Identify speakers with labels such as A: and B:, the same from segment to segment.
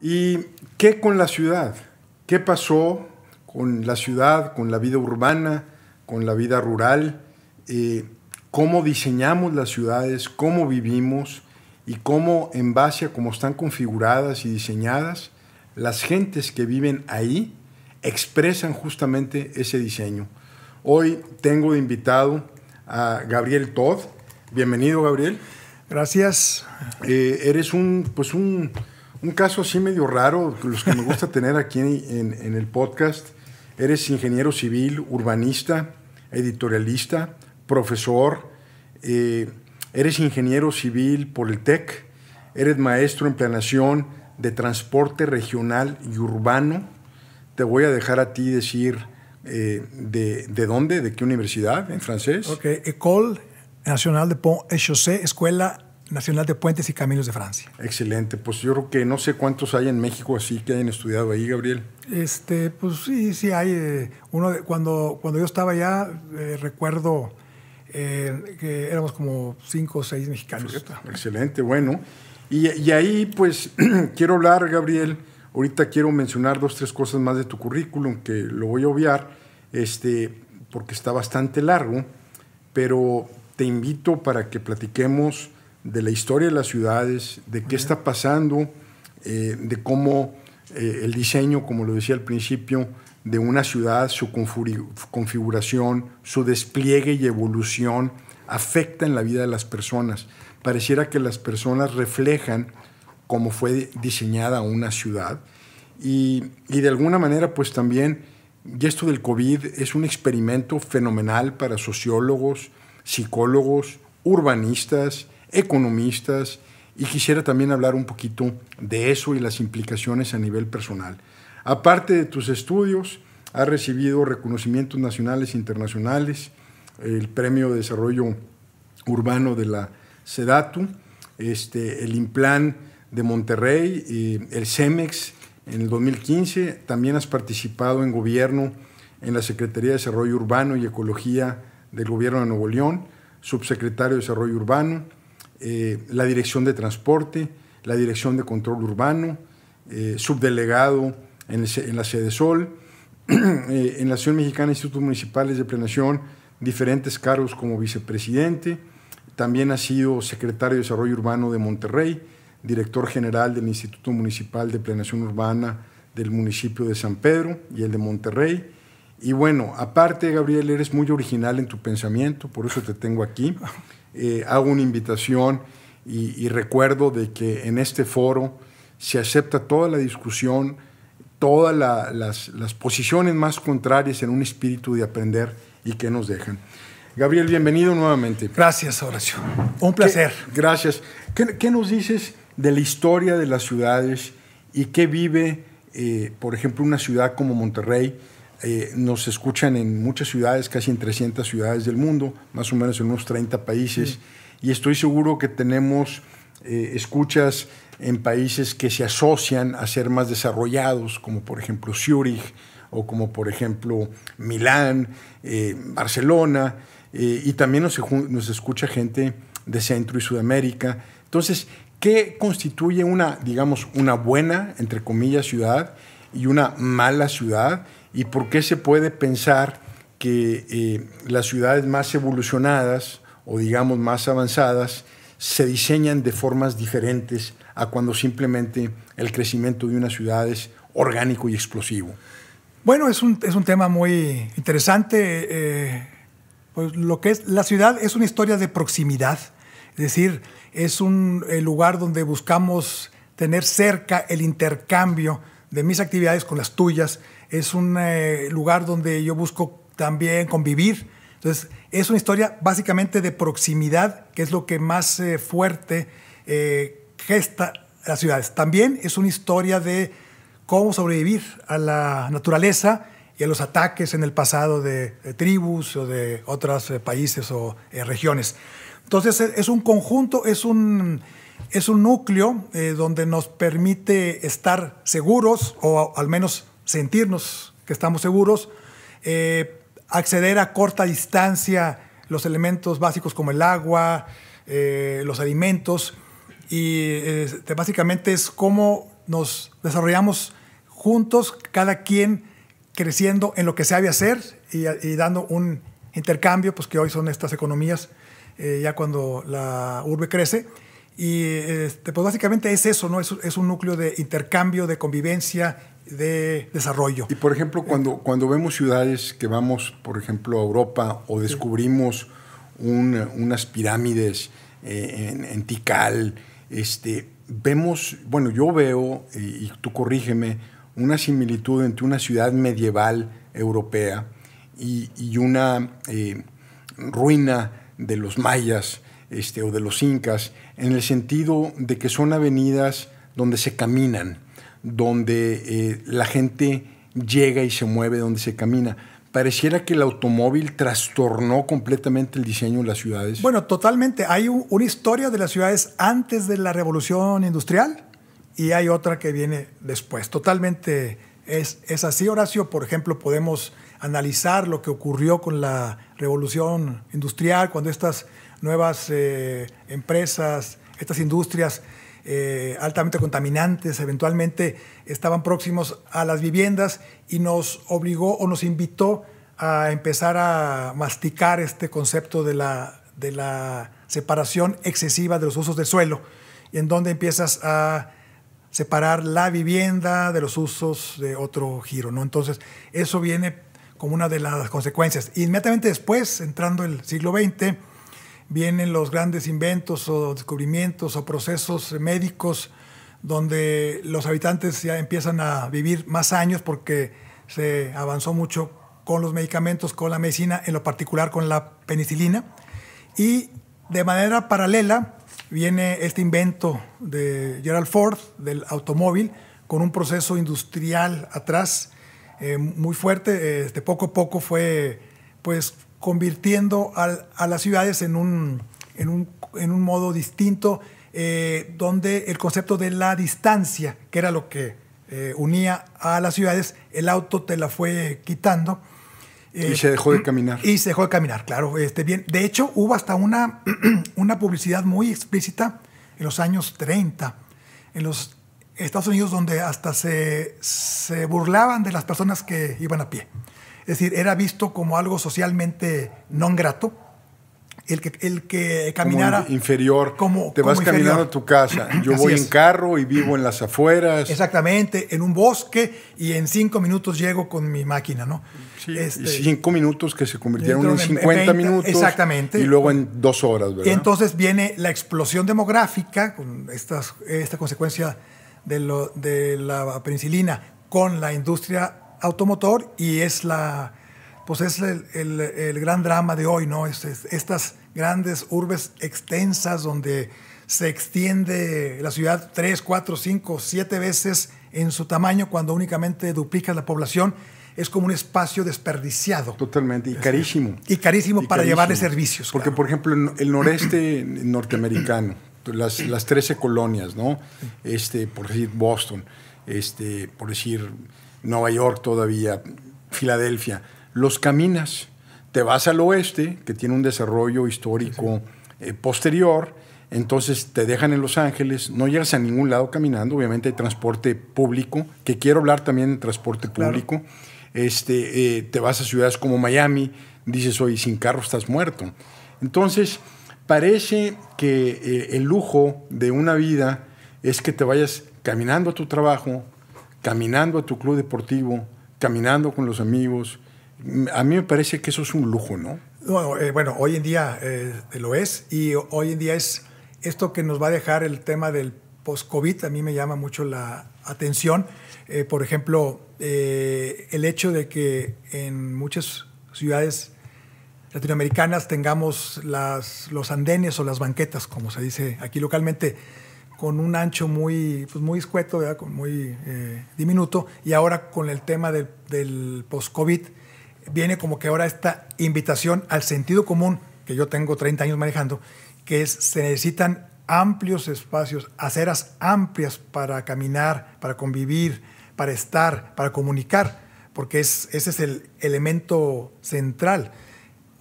A: ¿Y qué con la ciudad? ¿Qué pasó con la ciudad, con la vida urbana, con la vida rural? Eh, ¿Cómo diseñamos las ciudades? ¿Cómo vivimos? Y cómo en base a cómo están configuradas y diseñadas, las gentes que viven ahí expresan justamente ese diseño. Hoy tengo de invitado a Gabriel Todd. Bienvenido, Gabriel.
B: Gracias.
A: Eh, eres un, pues un un caso así medio raro, los que me gusta tener aquí en, el podcast. Eres ingeniero civil, urbanista, editorialista, profesor, eh, eres ingeniero civil por el TEC, eres maestro en planeación de transporte regional y urbano. Te voy a dejar a ti decir eh, de, de, dónde, de qué universidad, en francés.
B: Ok, École Nationale de Pont et Chaussée, Escuela Nacional de Puentes y Caminos de Francia.
A: Excelente, pues yo creo que no sé cuántos hay en México así que hayan estudiado ahí, Gabriel.
B: Este, pues sí, sí hay. Eh, uno cuando, cuando yo estaba allá, eh, recuerdo eh, que éramos como cinco o seis mexicanos.
A: excelente, bueno. Y, y ahí, pues, quiero hablar, Gabriel. Ahorita quiero mencionar dos, tres cosas más de tu currículum, que lo voy a obviar, este, porque está bastante largo, pero te invito para que platiquemos de la historia de las ciudades, de qué está pasando, eh, de cómo eh, el diseño, como lo decía al principio, de una ciudad, su configuración, su despliegue y evolución afecta en la vida de las personas. Pareciera que las personas reflejan cómo fue diseñada una ciudad y, y de alguna manera pues también, y esto del COVID es un experimento fenomenal para sociólogos, psicólogos, urbanistas, economistas, y quisiera también hablar un poquito de eso y las implicaciones a nivel personal. Aparte de tus estudios, has recibido reconocimientos nacionales e internacionales, el Premio de Desarrollo Urbano de la SEDATU, este, el Implan de Monterrey, el CEMEX en el 2015. También has participado en gobierno en la Secretaría de Desarrollo Urbano y Ecología del Gobierno de Nuevo León, subsecretario de Desarrollo Urbano, eh, la Dirección de Transporte, la Dirección de Control Urbano, eh, subdelegado en, la sede Sol, eh, en la Nación Mexicana Institutos Municipales de Planeación, diferentes cargos como vicepresidente, también ha sido secretario de Desarrollo Urbano de Monterrey, director general del Instituto Municipal de Planeación Urbana del municipio de San Pedro y el de Monterrey. Y bueno, aparte, Gabriel, eres muy original en tu pensamiento, por eso te tengo aquí. Eh, hago una invitación y, recuerdo de que en este foro se acepta toda la discusión, todas las, posiciones más contrarias en un espíritu de aprender y que nos dejan. Gabriel, bienvenido nuevamente.
B: Gracias, Horacio. Un placer.
A: gracias. ¿Qué, nos dices de la historia de las ciudades y qué vive, eh, por ejemplo, una ciudad como Monterrey? Eh, nos escuchan en muchas ciudades, casi en 300 ciudades del mundo, más o menos en unos 30 países, y estoy seguro que tenemos eh, escuchas en países que se asocian a ser más desarrollados, como por ejemplo Zúrich o como por ejemplo Milán, eh, Barcelona, y también nos, nos escucha gente de Centro y Sudamérica. Entonces, ¿qué constituye una, digamos, una buena, entre comillas, ciudad y una mala ciudad? y por qué se puede pensar que eh, las ciudades más evolucionadas o digamos más avanzadas se diseñan de formas diferentes a cuando simplemente el crecimiento de una ciudad es orgánico y explosivo.
B: Bueno, es un, es un tema muy interesante. Eh, pues lo que es la ciudad es una historia de proximidad, es decir, es un lugar donde buscamos tener cerca el intercambio de mis actividades con las tuyas, es un eh, lugar donde yo busco también convivir. Entonces, es una historia básicamente de proximidad, que es lo que más eh, fuerte eh, gesta las ciudades. También es una historia de cómo sobrevivir a la naturaleza y a los ataques en el pasado de, tribus o de otros países o regiones. Entonces, es un conjunto, es un, es un núcleo donde nos permite estar seguros o al menos sentirnos que estamos seguros, eh, acceder a corta distancia los elementos básicos como el agua, eh, los alimentos, y este, básicamente es cómo nos desarrollamos juntos, cada quien creciendo en lo que sabe hacer y, dando un intercambio, pues que hoy son estas economías, eh, ya cuando la urbe crece. Y este, pues básicamente es eso, ¿no? Es, es, un núcleo de intercambio, de convivencia, de desarrollo.
A: Y por ejemplo, cuando, cuando vemos ciudades que vamos, por ejemplo, a Europa o descubrimos un, unas pirámides eh, en, en, Tikal, este, vemos, bueno, yo veo, y, y tú corrígeme, una similitud entre una ciudad medieval europea y, y una eh, ruina de los mayas este, o de los incas, en el sentido de que son avenidas donde se caminan, donde eh, la gente llega y se mueve, donde se camina. Pareciera que el automóvil trastornó completamente el diseño de las ciudades.
B: Bueno, totalmente. Hay un, una historia de las ciudades antes de la revolución industrial y hay otra que viene después. Totalmente es, es así, Horacio. Por ejemplo, podemos analizar lo que ocurrió con la revolución industrial, cuando estas nuevas eh, empresas, estas industrias eh, altamente contaminantes, eventualmente estaban próximos a las viviendas y nos obligó o nos invitó a empezar a masticar este concepto de la, de la separación excesiva de los usos del suelo, en donde empiezas a separar la vivienda de los usos de otro giro. ¿no? Entonces, eso viene como una de las consecuencias. Inmediatamente después, entrando el siglo XX, vienen los grandes inventos o descubrimientos o procesos médicos donde los habitantes ya empiezan a vivir más años porque se avanzó mucho con los medicamentos, con la medicina, en lo particular con la penicilina. Y de manera paralela viene este invento de Gerald Ford del automóvil con un proceso industrial atrás eh, muy fuerte. Este, poco a poco fue pues convirtiendo a, a las ciudades en un, en un, en un modo distinto, eh, donde el concepto de la distancia, que era lo que eh, unía a las ciudades, el auto te la fue quitando.
A: y se dejó de caminar.
B: Y se dejó de caminar, claro. Este, bien. De hecho, hubo hasta una, una publicidad muy explícita en los años 30, en los Estados Unidos, donde hasta se, se burlaban de las personas que iban a pie. Es decir, era visto como algo socialmente no grato. El que, el que caminara.
A: Como inferior. Como, Te vas caminando a tu casa. Yo voy es. en carro y vivo en las afueras.
B: Exactamente, en un bosque y en cinco minutos llego con mi máquina, ¿no?
A: Sí, este, y cinco minutos que se convirtieron en 50 minutos.
B: Exactamente.
A: Y luego en dos horas, ¿verdad?
B: Y entonces viene la explosión demográfica, con estas, esta consecuencia de, lo, de la penicilina con la industria automotor y es la pues es el, el, el gran drama de hoy, ¿no? Es, es, estas grandes urbes extensas donde se extiende la ciudad tres, cuatro, cinco, siete veces en su tamaño cuando únicamente duplica la población. Es como un espacio desperdiciado.
A: Totalmente, y carísimo.
B: Y carísimo y para carísimo. llevarle servicios.
A: Porque, claro. por ejemplo, el noreste norteamericano, las, las 13 colonias, ¿no? Este, por decir Boston, este, por decir Nueva York todavía, Filadelfia, los caminas. Te vas al oeste, que tiene un desarrollo histórico eh, posterior, entonces te dejan en Los Ángeles, no llegas a ningún lado caminando, obviamente hay transporte público, que quiero hablar también de transporte público. Claro. Este, eh, te vas a ciudades como Miami, dices, hoy sin carro estás muerto. Entonces, parece que eh, el lujo de una vida es que te vayas caminando a tu trabajo, caminando a tu club deportivo, caminando con los amigos. A mí me parece que eso es un lujo, ¿no?
B: Bueno, eh, bueno hoy en día eh, lo es y hoy en día es esto que nos va a dejar el tema del post-COVID, a mí me llama mucho la atención. Eh, por ejemplo, eh, el hecho de que en muchas ciudades latinoamericanas tengamos las, los andenes o las banquetas, como se dice aquí localmente, con un ancho muy, pues muy escueto, ¿verdad? muy eh, diminuto, y ahora con el tema del, del post-COVID, viene como que ahora esta invitación al sentido común, que yo tengo 30 años manejando, que es se necesitan amplios espacios, aceras amplias para caminar, para convivir, para estar, para comunicar, porque es, ese es el elemento central.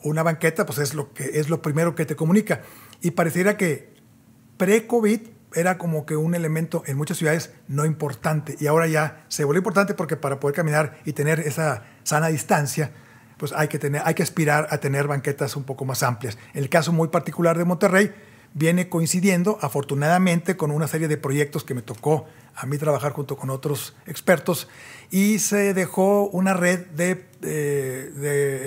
B: Una banqueta pues es lo, que, es lo primero que te comunica. Y pareciera que pre-COVID era como que un elemento en muchas ciudades no importante y ahora ya se vuelve importante porque para poder caminar y tener esa sana distancia, pues hay que, tener, hay que aspirar a tener banquetas un poco más amplias. El caso muy particular de Monterrey, viene coincidiendo afortunadamente con una serie de proyectos que me tocó a mí trabajar junto con otros expertos y se dejó una red de,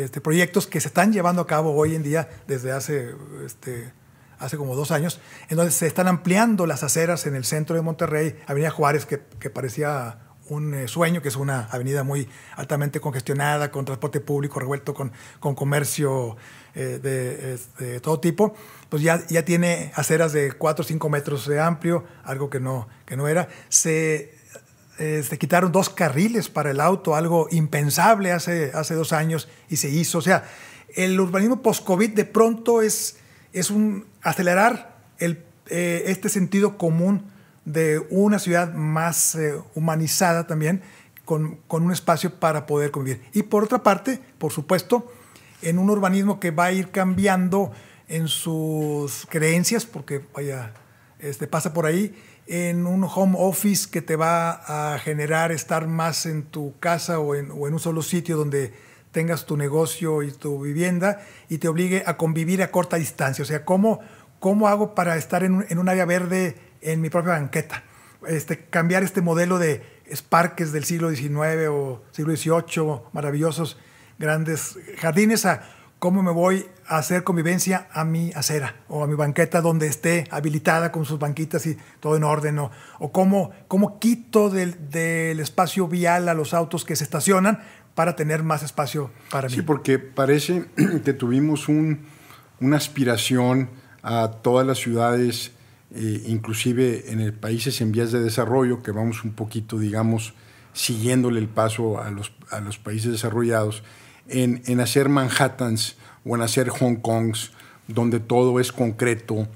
B: este, proyectos que se están llevando a cabo hoy en día desde hace, este, hace como dos años, en donde se están ampliando las aceras en el centro de Monterrey, Avenida Juárez, que, que parecía un eh, sueño, que es una avenida muy altamente congestionada, con transporte público revuelto, con, con comercio eh, de, de, todo tipo, pues ya, ya tiene aceras de 4 o 5 metros de amplio, algo que no, que no era. Se, eh, se quitaron dos carriles para el auto, algo impensable hace, hace dos años y se hizo. O sea, el urbanismo post-COVID de pronto es, es un acelerar el, este sentido común de una ciudad más eh, humanizada también, con, con, un espacio para poder convivir. Y por otra parte, por supuesto, en un urbanismo que va a ir cambiando en sus creencias, porque vaya, este, pasa por ahí, en un home office que te va a generar estar más en tu casa o en, o en un solo sitio donde tengas tu negocio y tu vivienda y te obligue a convivir a corta distancia. O sea, ¿cómo, cómo hago para estar en un, en un área verde en mi propia banqueta. Este, cambiar este modelo de parques del siglo XIX o siglo XVIII, maravillosos, grandes jardines, a cómo me voy a hacer convivencia a mi acera o a mi banqueta donde esté habilitada con sus banquitas y todo en orden, o, o cómo, cómo quito del, del, espacio vial a los autos que se estacionan para tener más espacio para mí.
A: Sí, porque parece que tuvimos un, una aspiración a todas las ciudades eh, inclusive en el países en vías de desarrollo, que vamos un poquito, digamos, siguiéndole el paso a los, a los países desarrollados, en, en hacer Manhattans o en hacer Hong Kongs, donde todo es concreto,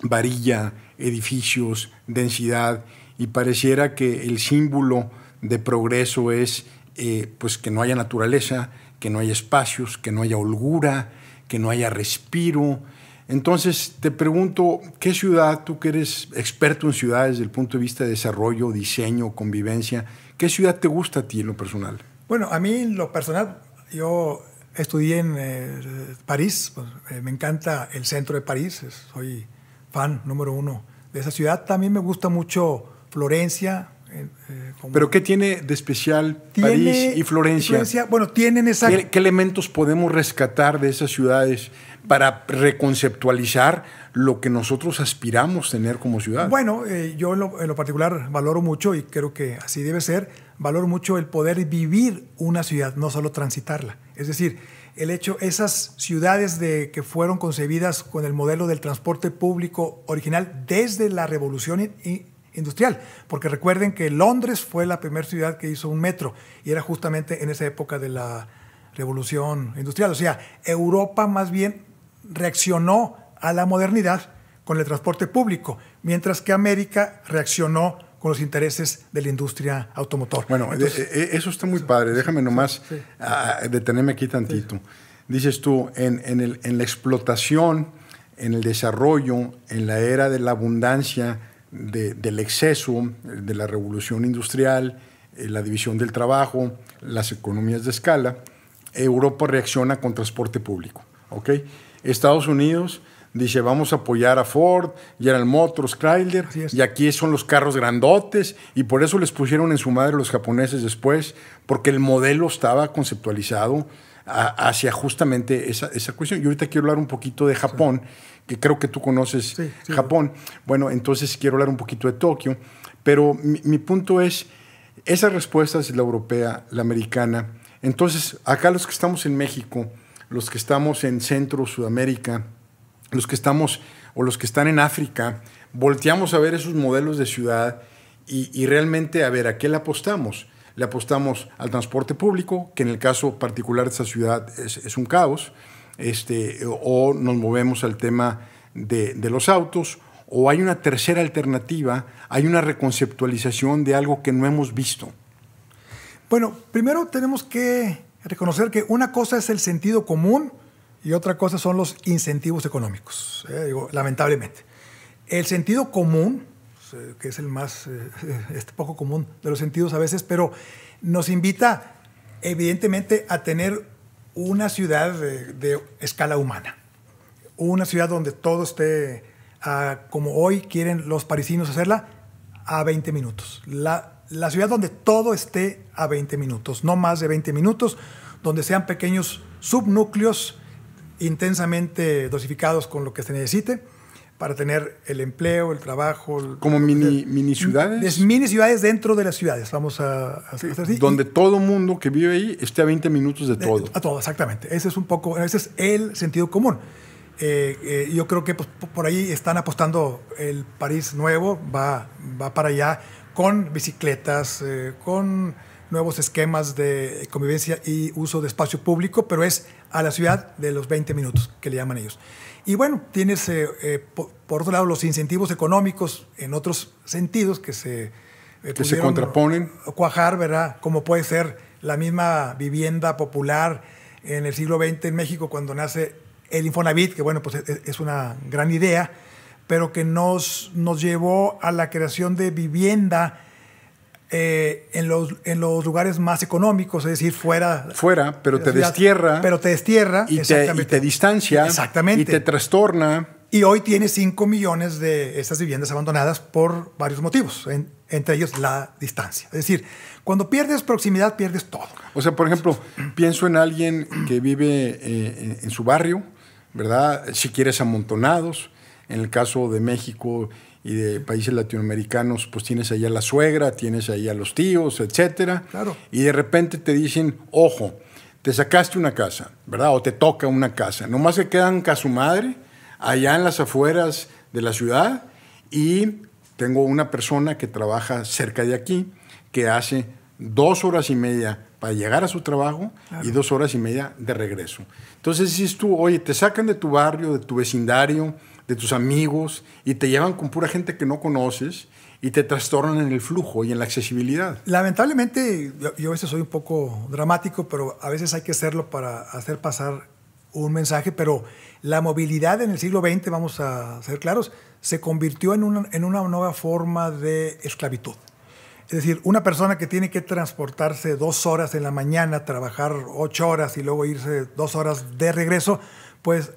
A: varilla, edificios, densidad, y pareciera que el símbolo de progreso es eh, pues que no haya naturaleza, que no haya espacios, que no haya holgura, que no haya respiro, entonces, te pregunto, ¿qué ciudad, tú que eres experto en ciudades desde el punto de vista de desarrollo, diseño, convivencia, qué ciudad te gusta a ti en lo personal?
B: Bueno, a mí en lo personal, yo estudié en eh, París, pues, eh, me encanta el centro de París, soy fan número uno de esa ciudad. También me gusta mucho Florencia,
A: eh, ¿Pero qué tiene de especial París y Florencia?
B: Bueno, tienen esa...
A: ¿Qué, elementos podemos rescatar de esas ciudades para reconceptualizar lo que nosotros aspiramos tener como ciudad?
B: Bueno, eh, yo en lo, particular valoro mucho, y creo que así debe ser, valoro mucho el poder vivir una ciudad, no solo transitarla. Es decir, el hecho, esas ciudades de, que fueron concebidas con el modelo del transporte público original desde la revolución industrial, porque recuerden que Londres fue la primera ciudad que hizo un metro y era justamente en esa época de la revolución industrial. O sea, Europa más bien reaccionó a la modernidad con el transporte público, mientras que América reaccionó con los intereses de la industria automotor.
A: Bueno, eh, eh, eso está muy padre. Déjame nomás ah, detenerme aquí tantito. Dices tú, en, en, la explotación, en el desarrollo, en la era de la abundancia, del exceso, de la revolución industrial, eh, la división del trabajo, las economías de escala, Europa reacciona con transporte público. ¿ok? Estados Unidos dice vamos a apoyar a Ford, General Motors, Chrysler, y aquí son los carros grandotes, y por eso les pusieron en su madre los japoneses después, porque el modelo estaba conceptualizado hacia justamente esa, esa, cuestión. Y ahorita quiero hablar un poquito de Japón, que creo que tú conoces Japón. Bueno, entonces quiero hablar un poquito de Tokio, pero mi, mi punto es, esas respuestas, la europea, la americana, entonces acá los que estamos en México, los que estamos en Centro, Sudamérica, los que estamos o los que están en África, volteamos a ver esos modelos de ciudad y, realmente a ver a qué le apostamos. Le apostamos al transporte público, que en el caso particular de esta ciudad es, un caos, este, o nos movemos al tema de, de los autos, o hay una tercera alternativa, hay una reconceptualización de algo que no hemos visto.
B: Bueno, primero tenemos que reconocer que una cosa es el sentido común y otra cosa son los incentivos económicos, eh, lamentablemente. El sentido común eh, que es el más eh, este poco común de los sentidos a veces, pero nos invita evidentemente a tener una ciudad de, escala humana, una ciudad donde todo esté como hoy quieren los parisinos hacerla, a 20 minutos. La, la ciudad donde todo esté a 20 minutos, no más de 20 minutos, donde sean pequeños subnúcleos intensamente dosificados con lo que se necesite para tener el empleo, el trabajo.
A: Como mini, mini ciudades.
B: mini ciudades dentro de las ciudades, vamos a,
A: hacer así. Donde todo mundo que vive ahí esté a 20 minutos de todo.
B: a todo, exactamente. Ese es un poco, ese es el sentido común. Eh, eh, yo creo que pues, por ahí están apostando el París nuevo, va, va para allá con bicicletas, eh, con nuevos esquemas de convivencia y uso de espacio público, pero es a la ciudad de los 20 minutos que le llaman ellos. Y bueno, tienes por, otro lado los incentivos económicos en otros sentidos que se,
A: que se contraponen.
B: Cuajar, ¿verdad? Como puede ser la misma vivienda popular en el siglo XX en México cuando nace el Infonavit, que bueno, pues e, es una gran idea, pero que nos, nos llevó a la creación de vivienda eh, en, los, en los lugares más económicos, es decir, fuera.
A: Fuera, pero te destierra.
B: Pero te destierra.
A: Y te, y te, distancia.
B: Exactamente.
A: Y te trastorna.
B: Y hoy tiene 5 millones de estas viviendas abandonadas por varios motivos, entre ellos la distancia. Es decir, cuando pierdes proximidad, pierdes todo.
A: O sea, por ejemplo, pienso en alguien que vive eh, en su barrio, ¿verdad? Si quieres amontonados. En el caso de México y de países latinoamericanos, pues tienes ahí a la suegra, tienes ahí a los tíos, etcétera.
B: Claro.
A: Y de repente te dicen, ojo, te sacaste una casa, ¿verdad? O te toca una casa. Nomás se quedan con su madre allá en las afueras de la ciudad y tengo una persona que trabaja cerca de aquí que hace dos horas y media para llegar a su trabajo y dos horas y media de regreso. Entonces dices tú, oye, te sacan de tu barrio, de tu vecindario, de tus amigos y te llevan con pura gente que no conoces y te trastornan en el flujo y en la accesibilidad.
B: Lamentablemente, yo, a veces soy un poco dramático, pero a veces hay que hacerlo para hacer pasar un mensaje, pero la movilidad en el siglo XX, vamos a ser claros, se convirtió en una, en una nueva forma de esclavitud. Es decir, una persona que tiene que transportarse dos horas en la mañana, trabajar ocho horas y luego irse dos horas de regreso, pues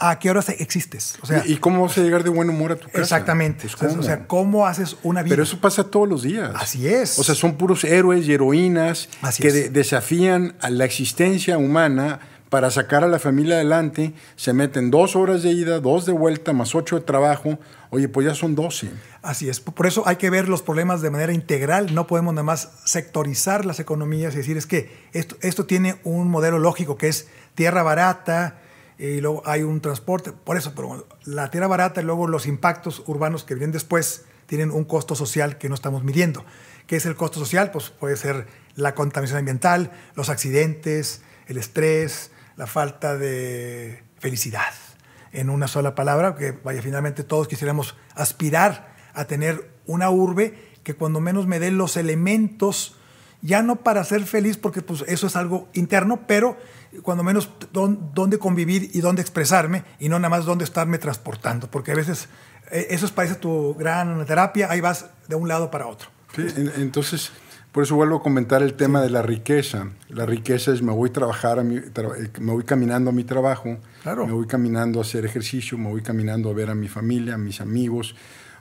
B: ¿a qué horas existes?
A: O sea, ¿Y cómo vas a llegar de buen humor a tu casa?
B: Exactamente. Pues, o sea, ¿cómo haces una vida?
A: Pero eso pasa todos los días.
B: Así es.
A: O sea, son puros héroes y heroínas que desafían a la existencia humana para sacar a la familia adelante. Se meten dos horas de ida, dos de vuelta, más ocho de trabajo. Oye, pues ya son doce.
B: Así es. Por eso hay que ver los problemas de manera integral. No podemos nada más sectorizar las economías y decir es que esto, esto tiene un modelo lógico que es tierra barata y luego hay un transporte. Por eso, pero la tierra barata y luego los impactos urbanos que vienen después tienen un costo social que no estamos midiendo. ¿Qué es el costo social? Pues puede ser la contaminación ambiental, los accidentes, el estrés, la falta de felicidad. En una sola palabra, que vaya, finalmente todos quisiéramos aspirar a tener una urbe que cuando menos me dé los elementos, ya no para ser feliz, porque pues eso es algo interno, pero cuando menos dónde convivir y dónde expresarme y no nada más dónde estarme transportando, porque a veces eh, eso es parece tu gran terapia, ahí vas de un lado para otro.
A: Sí, entonces, por eso vuelvo a comentar el tema de la riqueza. La riqueza es me voy a trabajar, a mi, eh, me voy caminando a mi trabajo, me voy caminando a hacer ejercicio, me voy caminando a ver a mi familia, a mis amigos,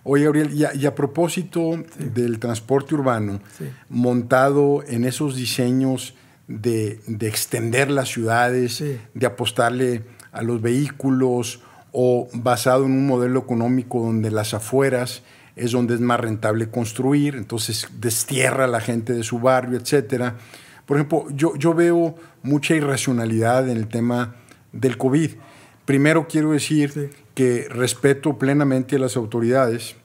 A: Oye, Gabriel, y a, propósito del transporte urbano, montado en esos diseños de, extender las ciudades, de apostarle a los vehículos o basado en un modelo económico donde las afueras es donde es más rentable construir, entonces destierra a la gente de su barrio, etc. Por ejemplo, yo, yo veo mucha irracionalidad en el tema del COVID. Primero quiero decir que respeto plenamente a las autoridades.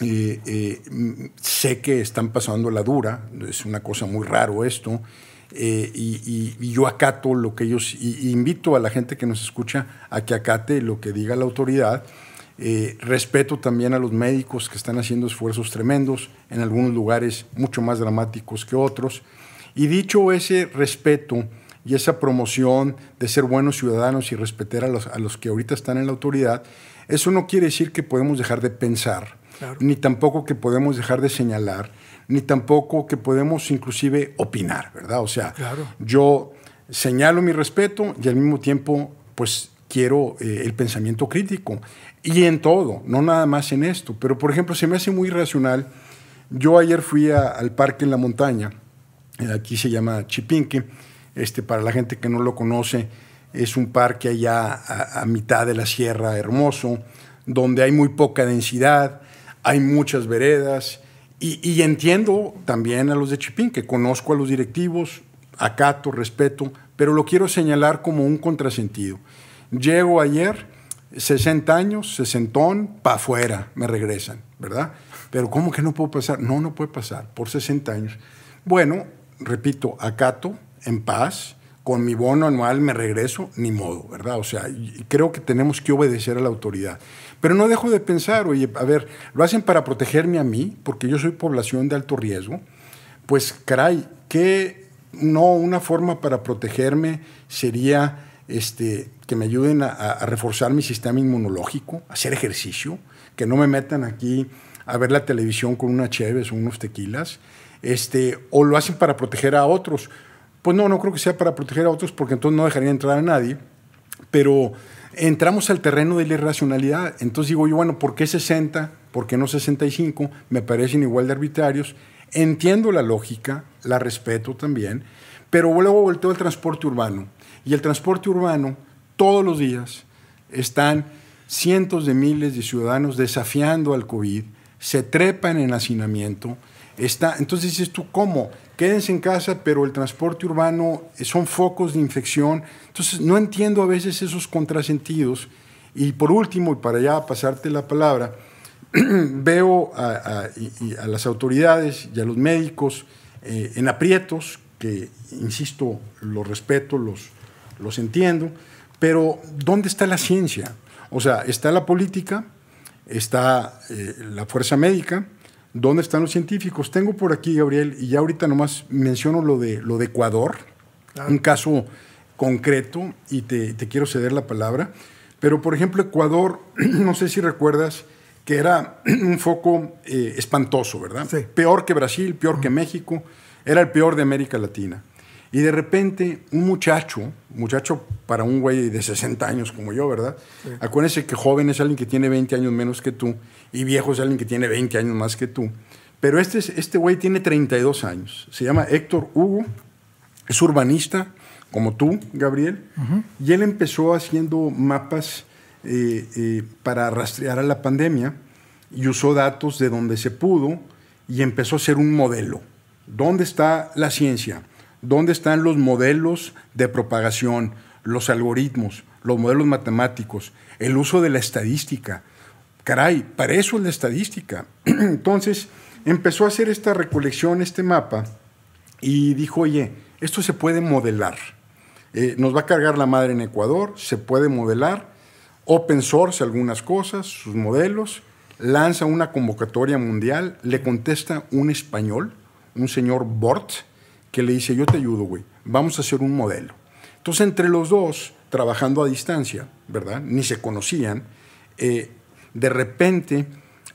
A: Eh, eh, sé que están pasando la dura, es una cosa muy raro esto, eh, y, yo acato lo que ellos, y, invito a la gente que nos escucha a que acate lo que diga la autoridad. respeto también a los médicos que están haciendo esfuerzos tremendos, en algunos lugares mucho más dramáticos que otros. Y dicho ese respeto, y esa promoción de ser buenos ciudadanos y respetar a los, a los que ahorita están en la autoridad, eso no quiere decir que podemos dejar de pensar ni tampoco que podemos dejar de señalar, ni tampoco que podemos inclusive opinar, ¿verdad? O sea, yo señalo mi respeto y al mismo tiempo, pues quiero eh, el pensamiento crítico. Y en todo, no nada más en esto. Pero, por ejemplo, se me hace muy racional. Yo ayer fui al parque en la montaña, eh, aquí se llama Chipinque, este, para la gente que no lo conoce, es un parque allá a, mitad de la sierra hermoso, donde hay muy poca densidad, hay muchas veredas, y, entiendo también a los de Chipinque, conozco a los directivos, acato, respeto, pero lo quiero señalar como un contrasentido. Llego ayer, 60 años, sesentón, para afuera, me regresan, ¿verdad? Pero ¿cómo que no puedo pasar? No, no puede pasar, por 60 años. Bueno, repito, acato, en paz, con mi bono anual me regreso, ni modo, ¿verdad? O sea, creo que tenemos que obedecer a la autoridad. Pero no dejo de pensar, oye, a ver, lo hacen para protegerme a mí, porque yo soy población de alto riesgo. Pues, caray, que no una forma para protegerme sería este, que me ayuden a, reforzar mi sistema inmunológico, hacer ejercicio, que no me metan aquí a ver la televisión con unas cheves o unos tequilas, este, o lo hacen para proteger a otros. Pues no, no creo que sea para proteger a otros porque entonces no dejaría entrar a nadie, pero entramos al terreno de la irracionalidad. Entonces digo yo, bueno, ¿por qué 60? ¿Por qué no 65? Me parecen igual de arbitrarios. Entiendo la lógica, la respeto también, pero luego volteo al transporte urbano. Y el transporte urbano, todos los días, están cientos de miles de ciudadanos desafiando al COVID, se trepan en hacinamiento. Está, entonces dices tú, ¿cómo? Quédense en casa, pero el transporte urbano son focos de infección. Entonces no entiendo a veces esos contrasentidos. Y por último, y para ya pasarte la palabra, veo a, las autoridades y a los médicos eh, en aprietos, que, insisto, los respeto, los, los entiendo, pero ¿dónde está la ciencia? O sea, está la política, está eh, la fuerza médica, ¿dónde están los científicos? Tengo por aquí, Gabriel, y ya ahorita nomás menciono lo de, lo de Ecuador, un caso concreto, y te, quiero ceder la palabra. Pero, por ejemplo, Ecuador, no sé si recuerdas que era un foco eh, espantoso, ¿verdad? Peor que Brasil, peor que México, era el peor de América Latina. Y de repente, un muchacho, muchacho para un güey de 60 años como yo, ¿verdad? Acuérdense que joven es alguien que tiene 20 años menos que tú y viejo es alguien que tiene 20 años más que tú. Pero este, este güey tiene 32 años. Se llama Héctor Hugo, es urbanista, como tú, Gabriel, y él empezó haciendo mapas eh, eh, para rastrear a la pandemia y usó datos de donde se pudo y empezó a ser un modelo. ¿Dónde está la ciencia? ¿Dónde están los modelos de propagación, los algoritmos, los modelos matemáticos, el uso de la estadística? Caray, para eso es la estadística. Entonces empezó a hacer esta recolección, este mapa, y dijo, oye, esto se puede modelar. Eh, nos va a cargar la madre en Ecuador, se puede modelar, open source algunas cosas, sus modelos, lanza una convocatoria mundial, le contesta un español, un señor Bort, que le dice, yo te ayudo, güey, vamos a hacer un modelo. Entonces, entre los dos, trabajando a distancia, ¿verdad? Ni se conocían, eh, de repente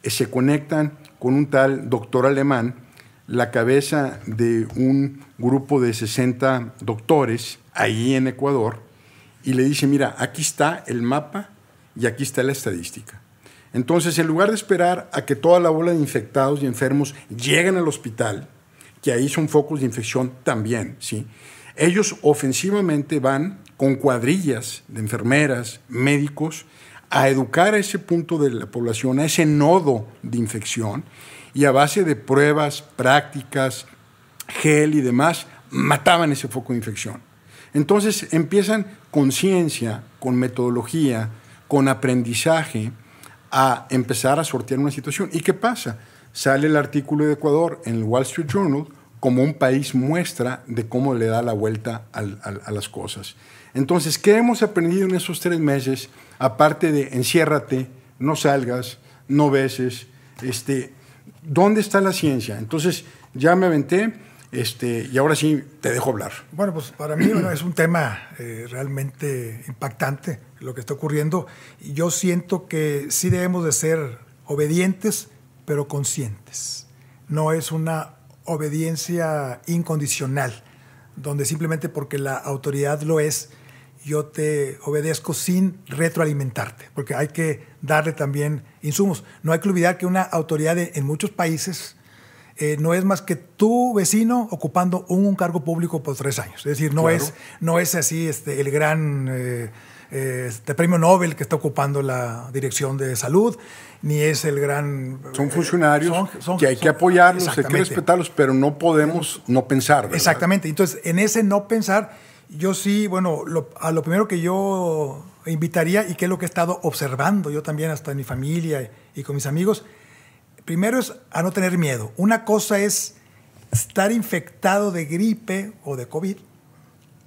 A: eh, se conectan con un tal doctor alemán, la cabeza de un grupo de 60 doctores ahí en Ecuador, y le dice, mira, aquí está el mapa y aquí está la estadística. Entonces, en lugar de esperar a que toda la bola de infectados y enfermos lleguen al hospital, que ahí son focos de infección también, ¿sí? Ellos ofensivamente van con cuadrillas de enfermeras, médicos, a educar a ese punto de la población, a ese nodo de infección, y a base de pruebas, prácticas, gel y demás, mataban ese foco de infección. Entonces empiezan con ciencia, con metodología, con aprendizaje, a empezar a sortear una situación. ¿Y qué pasa? Sale el artículo de Ecuador en el Wall Street Journal como un país muestra de cómo le da la vuelta a las cosas. Entonces, ¿qué hemos aprendido en esos tres meses? Aparte de enciérrate, no salgas, no beses, este, ¿dónde está la ciencia? Entonces, ya me aventé este, y ahora sí te dejo hablar.
B: Bueno, pues para mí es un tema eh, realmente impactante lo que está ocurriendo. Yo siento que sí debemos de ser obedientes pero conscientes. No es una obediencia incondicional, donde simplemente porque la autoridad lo es, yo te obedezco sin retroalimentarte, porque hay que darle también insumos. No hay que olvidar que una autoridad en muchos países eh, no es más que tu vecino ocupando un, cargo público por tres años. Es decir, no, es, no es así este, el gran eh, este premio Nobel que está ocupando la dirección de salud, ni es el gran...
A: Son eh, funcionarios que hay que apoyarlos, hay que respetarlos, pero no podemos no pensar.
B: Exactamente. Entonces, en ese no pensar, yo sí, bueno, a lo primero que yo invitaría y que es lo que he estado observando yo también hasta en mi familia y con mis amigos, primero es a no tener miedo. Una cosa es estar infectado de gripe o de COVID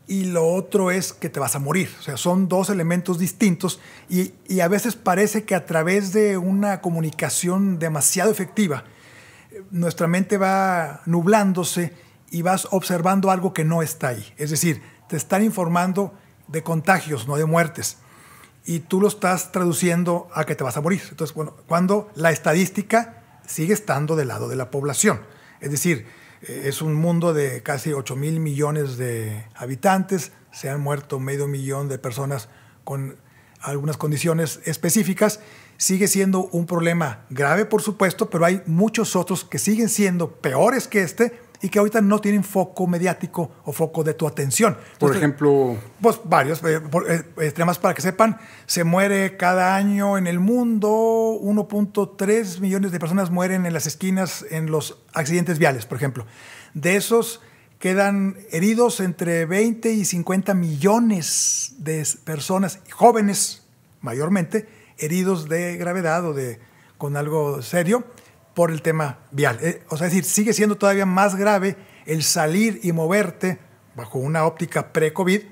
B: y lo otro es que te vas a morir. O sea, son dos elementos distintos y, a veces parece que a través de una comunicación demasiado efectiva, nuestra mente va nublándose y vas observando algo que no está ahí. Es decir, te están informando de contagios, no de muertes. Y tú lo estás traduciendo a que te vas a morir. Entonces, bueno, cuando la estadística sigue estando del lado de la población. Es decir, eh, es un mundo de casi 8 mil millones de habitantes, se han muerto medio millón de personas con algunas condiciones específicas. Sigue siendo un problema grave, por supuesto, pero hay muchos otros que siguen siendo peores que este y que ahorita no tienen foco mediático o foco de tu atención.
A: por ejemplo...
B: Pues varios. Eh, eh, más para que sepan, se muere cada año en el mundo, 1.3 millones de personas mueren en las esquinas en los accidentes viales, por ejemplo. De esos quedan heridos entre 20 y 50 millones de personas, jóvenes mayormente, heridos de gravedad o de, con algo serio por el tema vial. Eh, o sea, es decir, sigue siendo todavía más grave el salir y moverte bajo una óptica pre-COVID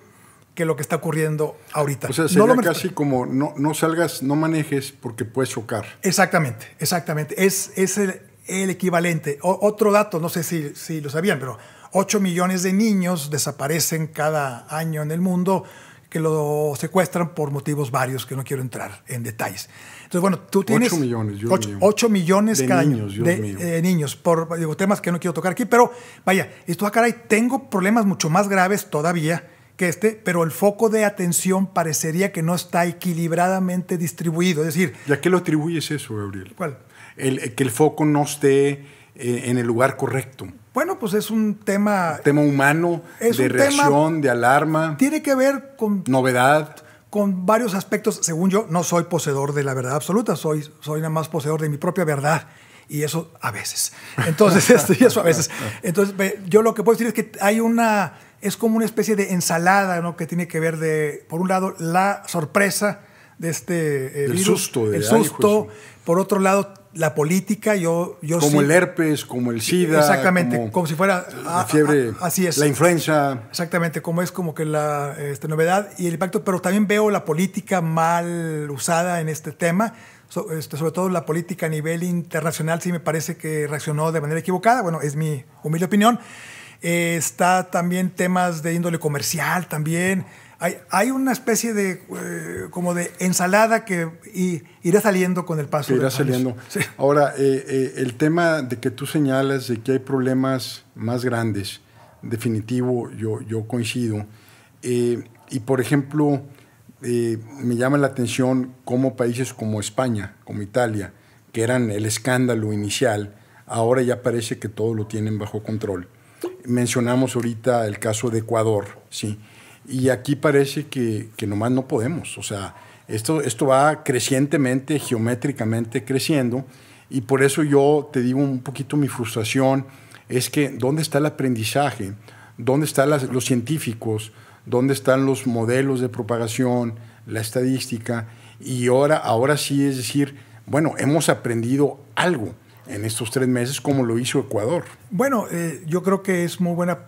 B: que lo que está ocurriendo ahorita.
A: O sea, sería casi como no, no salgas, no manejes porque puedes chocar.
B: Exactamente, exactamente. Es, es el, equivalente. otro dato, no sé si, si lo sabían, pero 8 millones de niños desaparecen cada año en el mundo que lo secuestran por motivos varios que no quiero entrar en detalles. Entonces, bueno, tú tienes...
A: 8 millones,
B: 8, millones de cada niños, año de eh, niños, por digo, temas que no quiero tocar aquí, pero vaya, esto, ah, caray, tengo problemas mucho más graves todavía que este, pero el foco de atención parecería que no está equilibradamente distribuido. Es decir...
A: ¿Y a qué lo atribuyes eso, Gabriel?
B: ¿Cuál?
A: El, que el foco no esté eh, en el lugar correcto.
B: Bueno, pues es un tema...
A: tema humano, de reacción, de alarma.
B: Tiene que ver con...
A: Novedad.
B: Con varios aspectos, según yo, no soy poseedor de la verdad absoluta, soy, soy nada más poseedor de mi propia verdad. Y eso a veces. Entonces, esto, y eso a veces. Entonces, yo lo que puedo decir es que hay una... Es como una especie de ensalada, ¿no? Que tiene que ver de, por un lado, la sorpresa de este
A: eh, el susto,
B: de, el susto. Por otro lado, la política, yo, yo
A: Como el herpes, como el SIDA.
B: Exactamente, como, si fuera...
A: La fiebre, así es. La influenza.
B: Exactamente, como es como que la este, novedad y el impacto, pero también veo la política mal usada en este tema, este, sobre todo la política a nivel internacional, sí me parece que reaccionó de manera equivocada, bueno, es mi humilde opinión. Eh, está también temas de índole comercial también, hay, una especie de eh, como de ensalada que irá saliendo con el paso.
A: irá saliendo. Ahora, eh, eh, el tema de que tú señalas de que hay problemas más grandes, definitivo, yo, yo coincido. y por ejemplo, me llama la atención cómo países como España, como Italia, que eran el escándalo inicial, ahora ya parece que todo lo tienen bajo control. Mencionamos ahorita el caso de Ecuador, ¿sí? Y aquí parece que, que nomás no podemos. O sea, esto, esto va crecientemente, geométricamente creciendo. Y por eso yo te digo un poquito mi frustración, es que ¿dónde está el aprendizaje? ¿Dónde están los científicos? ¿Dónde están los modelos de propagación, la estadística? Y ahora, ahora sí es decir, bueno, hemos aprendido algo en estos tres meses como lo hizo Ecuador.
B: Bueno, eh, yo creo que es muy buena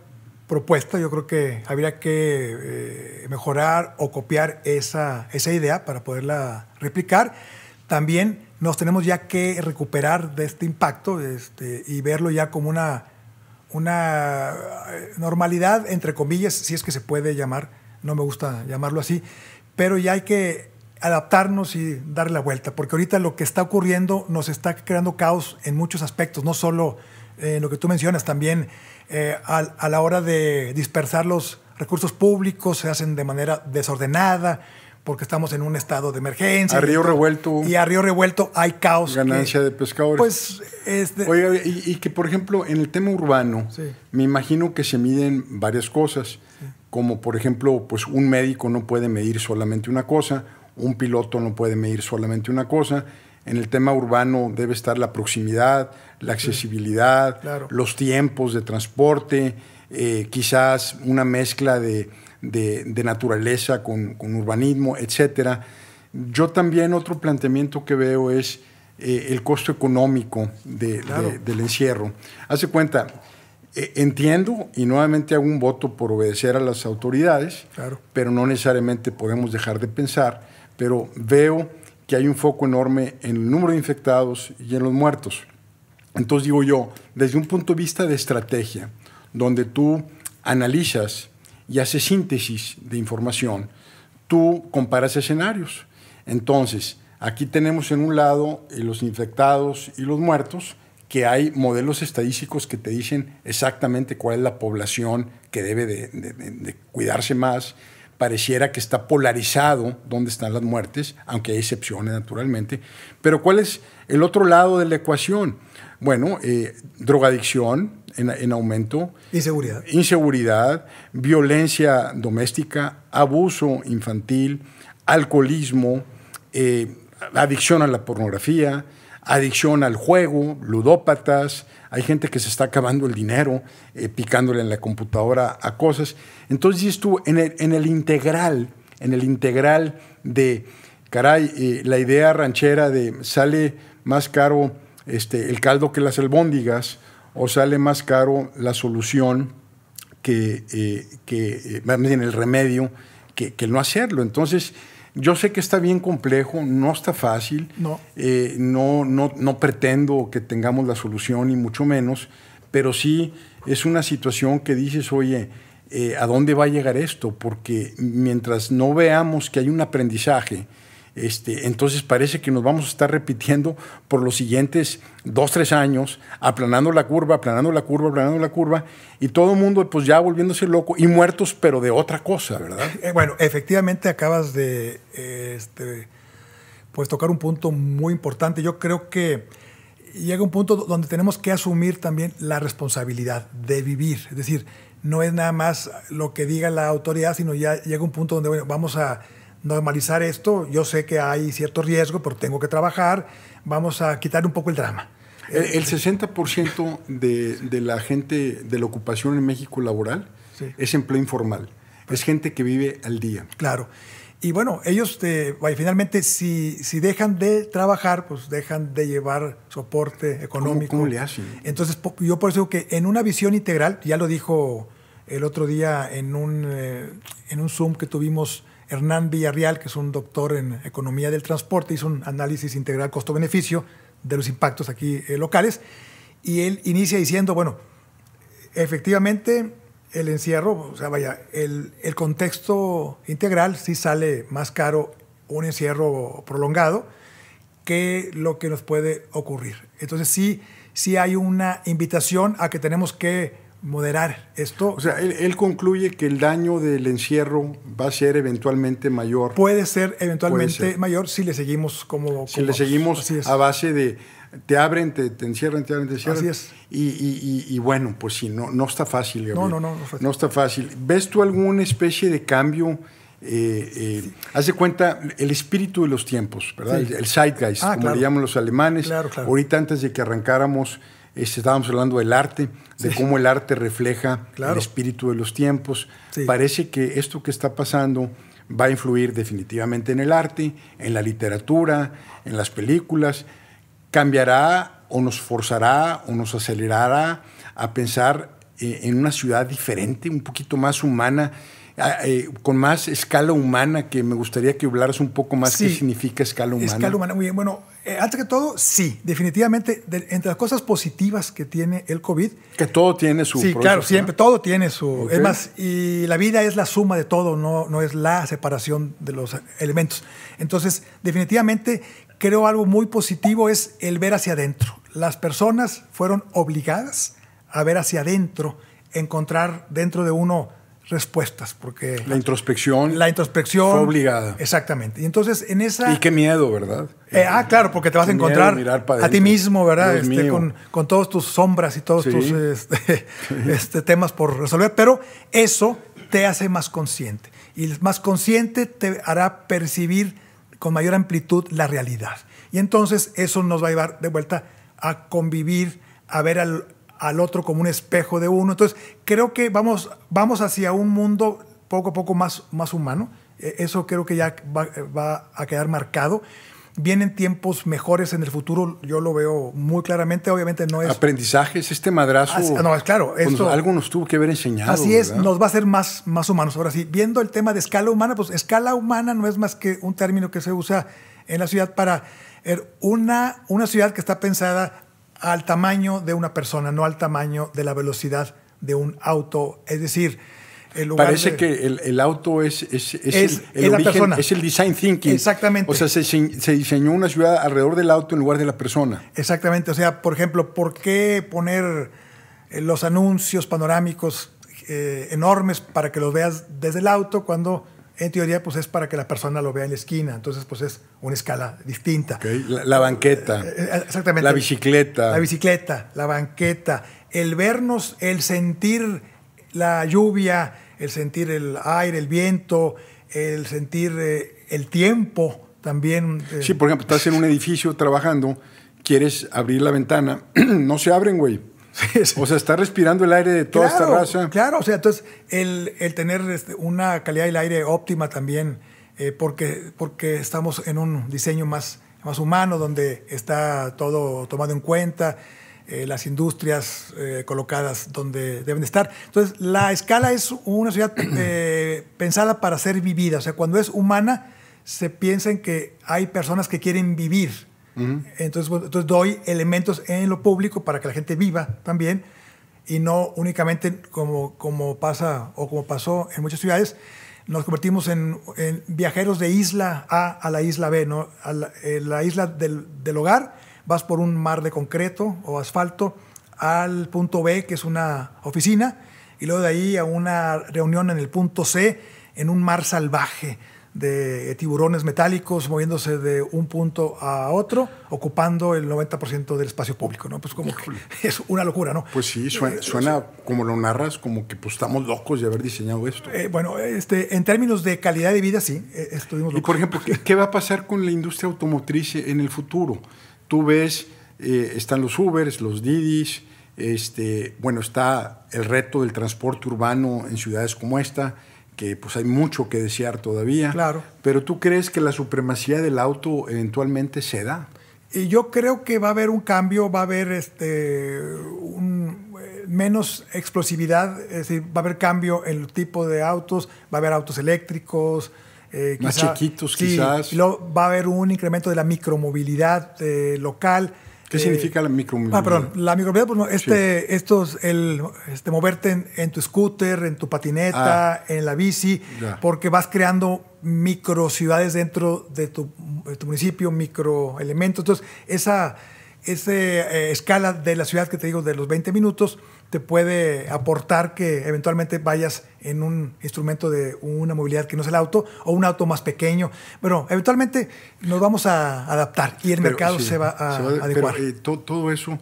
B: propuesta, yo creo que habría que eh, mejorar o copiar esa, esa idea para poderla replicar. También nos tenemos ya que recuperar de este impacto este, y verlo ya como una, una eh, normalidad, entre comillas, si es que se puede llamar, no me gusta llamarlo así, pero ya hay que adaptarnos y darle la vuelta, porque ahorita lo que está ocurriendo nos está creando caos en muchos aspectos, no solo en lo que tú mencionas, también eh, a, la hora de dispersar los recursos públicos se hacen de manera desordenada, porque estamos en un estado de emergencia.
A: A río revuelto.
B: Y a río revuelto hay caos.
A: Ganancia de pescadores.
B: Pues, este,
A: Oiga, y, que por ejemplo, en el tema urbano, me imagino que se miden varias cosas, como por ejemplo, pues un médico no puede medir solamente una cosa, un piloto no puede medir solamente una cosa. En el tema urbano debe estar la proximidad, la accesibilidad, los tiempos de transporte, eh, quizás una mezcla de, naturaleza con, urbanismo, etc. Yo también otro planteamiento que veo es eh, el costo económico del encierro. Hace cuenta, eh, entiendo y nuevamente hago un voto por obedecer a las autoridades, pero no necesariamente podemos dejar de pensar pero veo que hay un foco enorme en el número de infectados y en los muertos. Entonces digo yo, desde un punto de vista de estrategia, donde tú analizas y haces síntesis de información, tú comparas escenarios. Entonces, aquí tenemos en un lado eh, los infectados y los muertos, que hay modelos estadísticos que te dicen exactamente cuál es la población que debe de cuidarse más, pareciera que está polarizado dónde están las muertes, aunque hay excepciones naturalmente. Pero ¿cuál es el otro lado de la ecuación? Bueno, eh, drogadicción en, aumento.
B: Inseguridad.
A: Inseguridad, violencia doméstica, abuso infantil, alcoholismo, eh, adicción a la pornografía, adicción al juego, ludópatas, hay gente que se está acabando el dinero eh, picándole en la computadora a cosas. Entonces dices tú, en el, integral, en el integral de, caray, eh, la idea ranchera de sale más caro este, el caldo que las albóndigas o sale más caro la solución que, eh, que en el remedio que, que no hacerlo. Entonces, yo sé que está bien complejo, no está fácil.
B: No.
A: Eh, no, no, no, pretendo que tengamos la solución, ni mucho menos, pero sí es una situación que dices, oye, eh, ¿a dónde va a llegar esto? Porque mientras no veamos que hay un aprendizaje, este, entonces parece que nos vamos a estar repitiendo por los siguientes dos, tres años, aplanando la curva, aplanando la curva, aplanando la curva, y todo el mundo pues ya volviéndose loco y muertos, pero de otra cosa, ¿verdad?
B: Eh, bueno, efectivamente acabas de este, pues tocar un punto muy importante. Yo creo que llega un punto donde tenemos que asumir también la responsabilidad de vivir, es decir, no es nada más lo que diga la autoridad, sino ya llega un punto donde bueno, vamos a normalizar esto. Yo sé que hay cierto riesgo, pero tengo que trabajar. Vamos a quitar un poco el drama.
A: El, 60% de, de, la gente de la ocupación en México laboral es empleo informal. Es gente que vive al día.
B: Claro. Y bueno, ellos finalmente si, si dejan de trabajar, pues dejan de llevar soporte económico.
A: ¿Cómo, le hacen?
B: Entonces, yo por eso digo que en una visión integral, ya lo dijo el otro día en un, eh, en un Zoom que tuvimos Hernán Villarreal, que es un doctor en economía del transporte, hizo un análisis integral costo-beneficio de los impactos aquí eh, locales, y él inicia diciendo, bueno, efectivamente el encierro, o sea, vaya, el, contexto integral sí sale más caro un encierro prolongado que lo que nos puede ocurrir. Entonces sí, sí hay una invitación a que tenemos que moderar esto.
A: O sea, él, concluye que el daño del encierro va a ser eventualmente mayor.
B: Puede ser eventualmente mayor si le seguimos como...
A: Si le seguimos a base de te abren, te, encierran, te abren, te encierran.
B: Así es.
A: Y, bueno, pues sí, no, no está fácil.
B: No, no, no,
A: no, está fácil. ¿Ves tú alguna especie de cambio? Eh, eh, haz de cuenta el espíritu de los tiempos, ¿verdad? El, Zeitgeist, ah, como le llaman los alemanes.
B: Claro, claro.
A: Ahorita antes de que arrancáramos este, estábamos hablando del arte, de cómo el arte refleja el espíritu de los tiempos. Parece que esto que está pasando va a influir definitivamente en el arte, en la literatura, en las películas. Cambiará o nos forzará o nos acelerará a pensar eh, en una ciudad diferente, un poquito más humana, eh, con más escala humana, que me gustaría que hablaras un poco más qué significa escala humana.
B: Escala humana, muy bien. Bueno, eh, antes que todo, sí, definitivamente, entre las cosas positivas que tiene el COVID.
A: Que todo tiene su.
B: Sí, claro, siempre, todo tiene su. Es más, y la vida es la suma de todo, no, no es la separación de los elementos. Entonces, definitivamente, creo algo muy positivo es el ver hacia adentro. Las personas fueron obligadas a ver hacia adentro, encontrar dentro de uno respuestas, porque...
A: La introspección.
B: La introspección.
A: Fue obligada.
B: Exactamente. Y entonces en esa...
A: Y qué miedo, ¿verdad?
B: Eh, ah, claro, porque te vas a encontrar a ti mismo, ¿verdad? Este, con, con todas tus sombras y todos tus este, este, temas por resolver, pero eso te hace más consciente. Y más consciente te hará percibir con mayor amplitud la realidad. Y entonces eso nos va a llevar de vuelta a convivir, a ver al, al otro como un espejo de uno. Entonces, creo que vamos, vamos hacia un mundo poco a poco más, más humano. E, eso creo que ya va, a quedar marcado. Vienen tiempos mejores en el futuro, yo lo veo muy claramente. Obviamente no es.
A: Aprendizajes, este madrazo.
B: no, es claro.
A: Pues, algo nos tuvo que haber enseñado.
B: Así es, nos va a hacer más, más humanos. Ahora sí, viendo el tema de escala humana, pues escala humana no es más que un término que se usa en la ciudad para er, una, una ciudad que está pensada al tamaño de una persona, no al tamaño de la velocidad de un auto. Es decir,
A: el lugar Parece que el, auto es, es, es, el, origen, es el design thinking.
B: Exactamente.
A: O sea, se, se, diseñó una ciudad alrededor del auto en lugar de la persona.
B: Exactamente. O sea, por ejemplo, ¿por qué poner eh, los anuncios panorámicos eh, enormes para que los veas desde el auto cuando en teoría pues es para que la persona lo vea en la esquina, entonces pues es una escala distinta.
A: La, banqueta. Eh, eh, exactamente. La bicicleta.
B: La bicicleta, la banqueta, el vernos, el sentir la lluvia, el sentir el aire, el viento, el sentir eh, el tiempo también.
A: Sí, por ejemplo, estás en un edificio trabajando, quieres abrir la ventana, no se abren, güey O sea, está respirando el aire de toda esta raza.
B: Claro, o sea, entonces el, tener este, una calidad del aire óptima también, eh, porque, porque estamos en un diseño más, más humano, donde está todo tomado en cuenta, eh, las industrias eh, colocadas donde deben estar. Entonces, la escala es una ciudad pensada para ser vivida, o sea, cuando es humana, se piensa en que hay personas que quieren vivir entonces, entonces doy elementos en lo público para que la gente viva también y no únicamente como, como pasa o como pasó en muchas ciudades, nos convertimos en, viajeros de isla A a la isla B, ¿no? A la, la isla del, del, hogar, vas por un mar de concreto o asfalto al punto B, que es una oficina, y luego de ahí a una reunión en el punto C, en un mar salvaje de tiburones metálicos moviéndose de un punto a otro, ocupando el 90% del espacio público, ¿no? Pues como que es una locura, ¿no?
A: Pues sí, suena, eh, como lo narras, como que pues estamos locos de haber diseñado esto.
B: Eh, bueno, este, en términos de calidad de vida, sí, eh, estuvimos locos.
A: Y por ejemplo, ¿qué, va a pasar con la industria automotriz en el futuro? Tú ves, están los Ubers, los Didis, este, bueno, está el reto del transporte urbano en ciudades como esta, que pues hay mucho que desear todavía.
B: Claro.
A: Pero tú crees que la supremacía del auto eventualmente se da?
B: Y yo creo que va a haber un cambio, va a haber este, un, menos explosividad, es decir, va a haber cambio en el tipo de autos, va a haber autos eléctricos.
A: Eh, Más chiquitos quizás.
B: Y luego va a haber un incremento de la micromovilidad eh, local.
A: ¿Qué significa la micromovilidad?
B: Ah, perdón, la micromovilidad, pues, este, estos, el, este, moverte en, tu scooter, en tu patineta, ah. en la bici, porque vas creando micro ciudades dentro de tu, de tu municipio, microelementos. Entonces, esa, esa eh, escala de la ciudad que te digo de los 20 minutos te puede aportar que eventualmente vayas en un instrumento de una movilidad que no es el auto o un auto más pequeño. Bueno, eventualmente nos vamos a adaptar y el mercado se va a, adecuar.
A: Pero, eh, todo eso,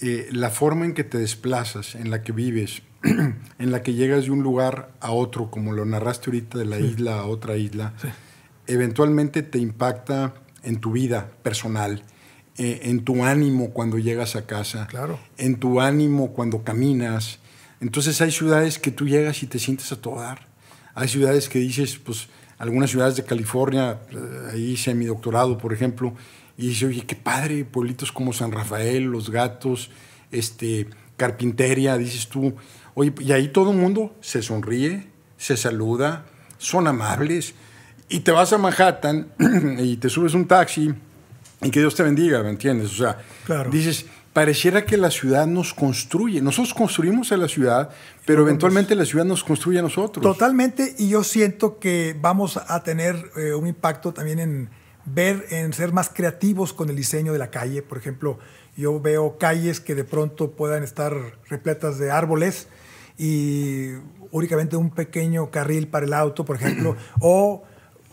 A: eh, la forma en que te desplazas, en la que vives, en la que llegas de un lugar a otro, como lo narraste ahorita, de la isla a otra isla, eventualmente te impacta en tu vida personal eh, en tu ánimo cuando llegas a casa,
B: claro.
A: en tu ánimo cuando caminas. Entonces hay ciudades que tú llegas y te sientes a todo dar. Hay ciudades que dices, pues algunas ciudades de California, eh, ahí hice mi doctorado, por ejemplo, y dice, oye, qué padre, pueblitos como San Rafael, Los Gatos, este, Carpinteria, dices tú, oye, y ahí todo el mundo se sonríe, se saluda, son amables. Y te vas a Manhattan y te subes un taxi y que Dios te bendiga, ¿me entiendes? O sea, dices, pareciera que la ciudad nos construye. Nosotros construimos a la ciudad, pero eventualmente la ciudad nos construye a nosotros.
B: Totalmente, y yo siento que vamos a tener eh, un impacto también en ver, en ser más creativos con el diseño de la calle. Por ejemplo, yo veo calles que de pronto puedan estar repletas de árboles y únicamente un pequeño carril para el auto, por ejemplo, o,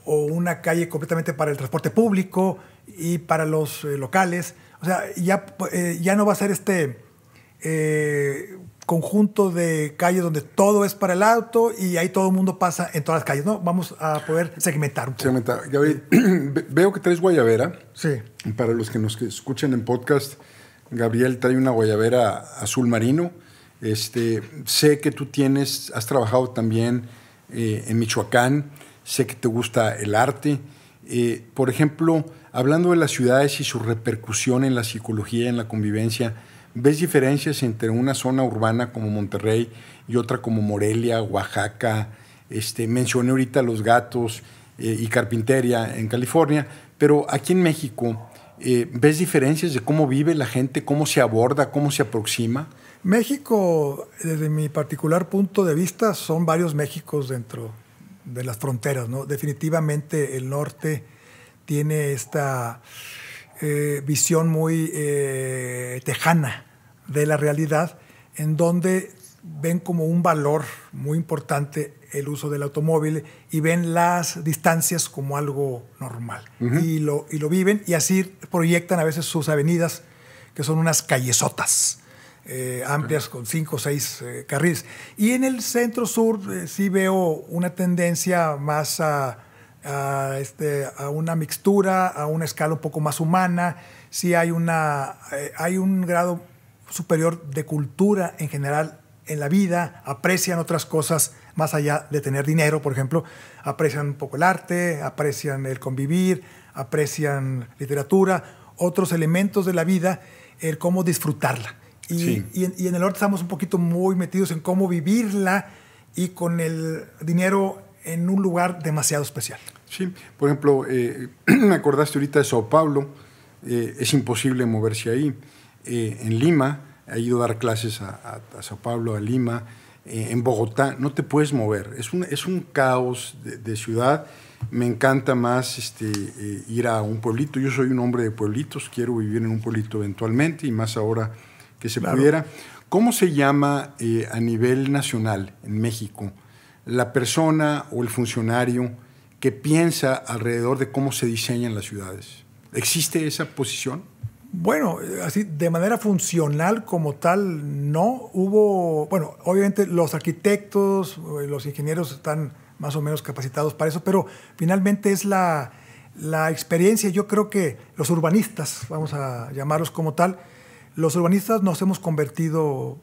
B: una calle completamente para el transporte público y para los eh, locales. O sea, ya, eh, ya no va a ser este eh, conjunto de calles donde todo es para el auto y ahí todo el mundo pasa en todas las calles, ¿no? Vamos a poder segmentar un poco.
A: Segmentar. veo que traes guayabera.
B: Sí.
A: Para los que nos escuchen en podcast, Gabriel trae una guayabera azul marino. Este, sé que tú tienes, has trabajado también en Michoacán, sé que te gusta el arte. por ejemplo, hablando de las ciudades y su repercusión en la psicología, en la convivencia, ¿Ves diferencias entre una zona urbana como Monterrey y otra como Morelia, Oaxaca? Este, mencioné ahorita los gatos eh, y carpinteria en California, pero aquí en México, eh, ¿ves diferencias de cómo vive la gente, cómo se aborda, cómo se aproxima?
B: México, desde mi particular punto de vista, son varios Méxicos dentro de las fronteras. ¿no? Definitivamente el norte tiene esta eh, visión muy tejana de la realidad, en donde ven como un valor muy importante el uso del automóvil y ven las distancias como algo normal. y, lo, y lo viven y así proyectan a veces sus avenidas, que son unas callesotas. Eh, amplias con cinco o seis eh, carriles. Y en el centro sur eh, sí veo una tendencia más a, este, a, una mixtura, a una escala un poco más humana. Sí hay, una, hay un grado superior de cultura en general en la vida, aprecian otras cosas más allá de tener dinero, por ejemplo, aprecian un poco el arte, aprecian el convivir, aprecian literatura, otros elementos de la vida, el cómo disfrutarla. Y, y, en, el norte estamos un poquito muy metidos en cómo vivirla y con el dinero en un lugar demasiado especial.
A: Sí, por ejemplo, eh, me acordaste ahorita de Sao Paulo, eh, es imposible moverse ahí. Eh, en Lima, he ido a dar clases a, Sao Paulo, a Lima, en Bogotá, no te puedes mover. Es un, es un caos de, ciudad. Me encanta más este, ir a un pueblito. Yo soy un hombre de pueblitos, quiero vivir en un pueblito eventualmente y más ahora que se pudiera. ¿Cómo se llama a nivel nacional en México la persona o el funcionario que piensa alrededor de cómo se diseñan las ciudades? ¿Existe esa posición?
B: Bueno, así de manera funcional como tal, no hubo, bueno, obviamente los arquitectos, eh, los ingenieros están más o menos capacitados para eso, pero finalmente es la, experiencia, yo creo que los urbanistas, vamos a llamarlos como tal, los urbanistas nos hemos convertido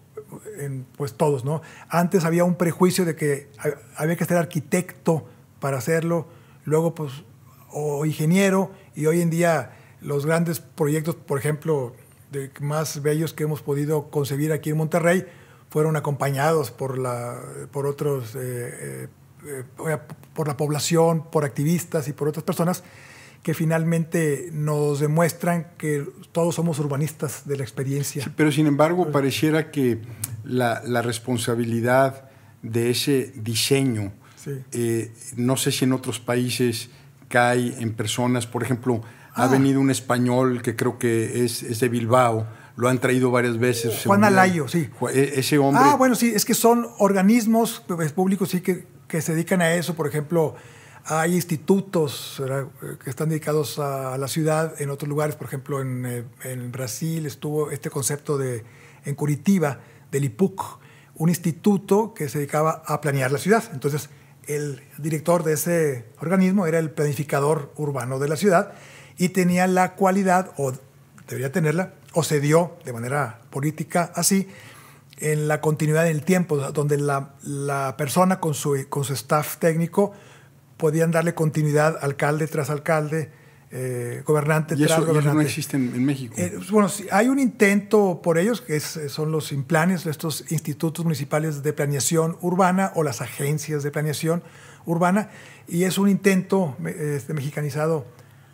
B: en pues todos, ¿no? Antes había un prejuicio de que había que ser arquitecto para hacerlo, luego pues o ingeniero y hoy en día los grandes proyectos, por ejemplo, de más bellos que hemos podido concebir aquí en Monterrey, fueron acompañados por, la, por otros, eh, eh, eh, por la población, por activistas y por otras personas que finalmente nos demuestran que todos somos urbanistas de la experiencia.
A: pero sin embargo, pareciera que la, la responsabilidad de ese diseño, no sé si en otros países cae en personas, por ejemplo, ha ah. venido un español que creo que es, de Bilbao, lo han traído varias veces.
B: Juan Alayo, sí.
A: E, ese hombre.
B: Ah, bueno, sí, es que son organismos públicos sí que, que se dedican a eso. Por ejemplo, hay institutos que están dedicados a la ciudad en otros lugares. Por ejemplo, en, eh, en Brasil estuvo este concepto de, en Curitiba, del IPUC, un instituto que se dedicaba a planear la ciudad. Entonces, el director de ese organismo era el planificador urbano de la ciudad y tenía la cualidad, o debería tenerla, o se dio de manera política así, en la continuidad del tiempo, donde la, persona con su, con su staff técnico podían darle continuidad alcalde tras alcalde, eh, gobernante
A: y eso,
B: tras
A: y eso
B: gobernante.
A: no existe en, en México.
B: Eh, bueno, sí, hay un intento por ellos, que es- son los implanes, estos institutos municipales de planeación urbana o las agencias de planeación urbana, y es un intento eh, este, mexicanizado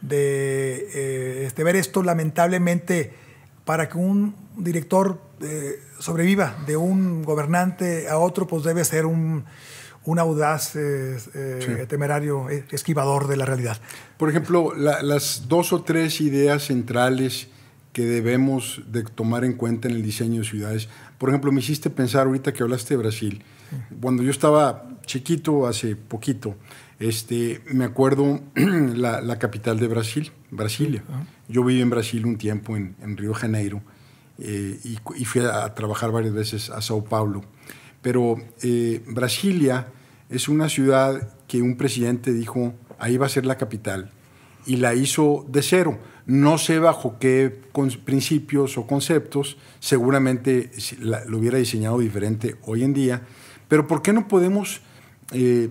B: de eh, este, ver esto lamentablemente para que un director eh, sobreviva de un gobernante a otro, pues debe ser un, un audaz, eh, eh,
A: Sí.
B: temerario, eh, esquivador de la realidad.
A: Por ejemplo, la- las dos o tres ideas centrales que debemos de tomar en cuenta en el diseño de ciudades. Por ejemplo, me hiciste pensar ahorita que hablaste de Brasil. Cuando yo estaba chiquito, hace poquito, este, me acuerdo la, la capital de Brasil, Brasilia. Yo viví en Brasil un tiempo, en, en Río de Janeiro, eh, y, fui a, a trabajar varias veces a Sao Paulo. Pero eh, Brasilia es una ciudad que un presidente dijo, ahí va a ser la capital, y la hizo de cero. No sé bajo qué principios o conceptos, seguramente lo hubiera diseñado diferente hoy en día, pero ¿por qué no podemos eh,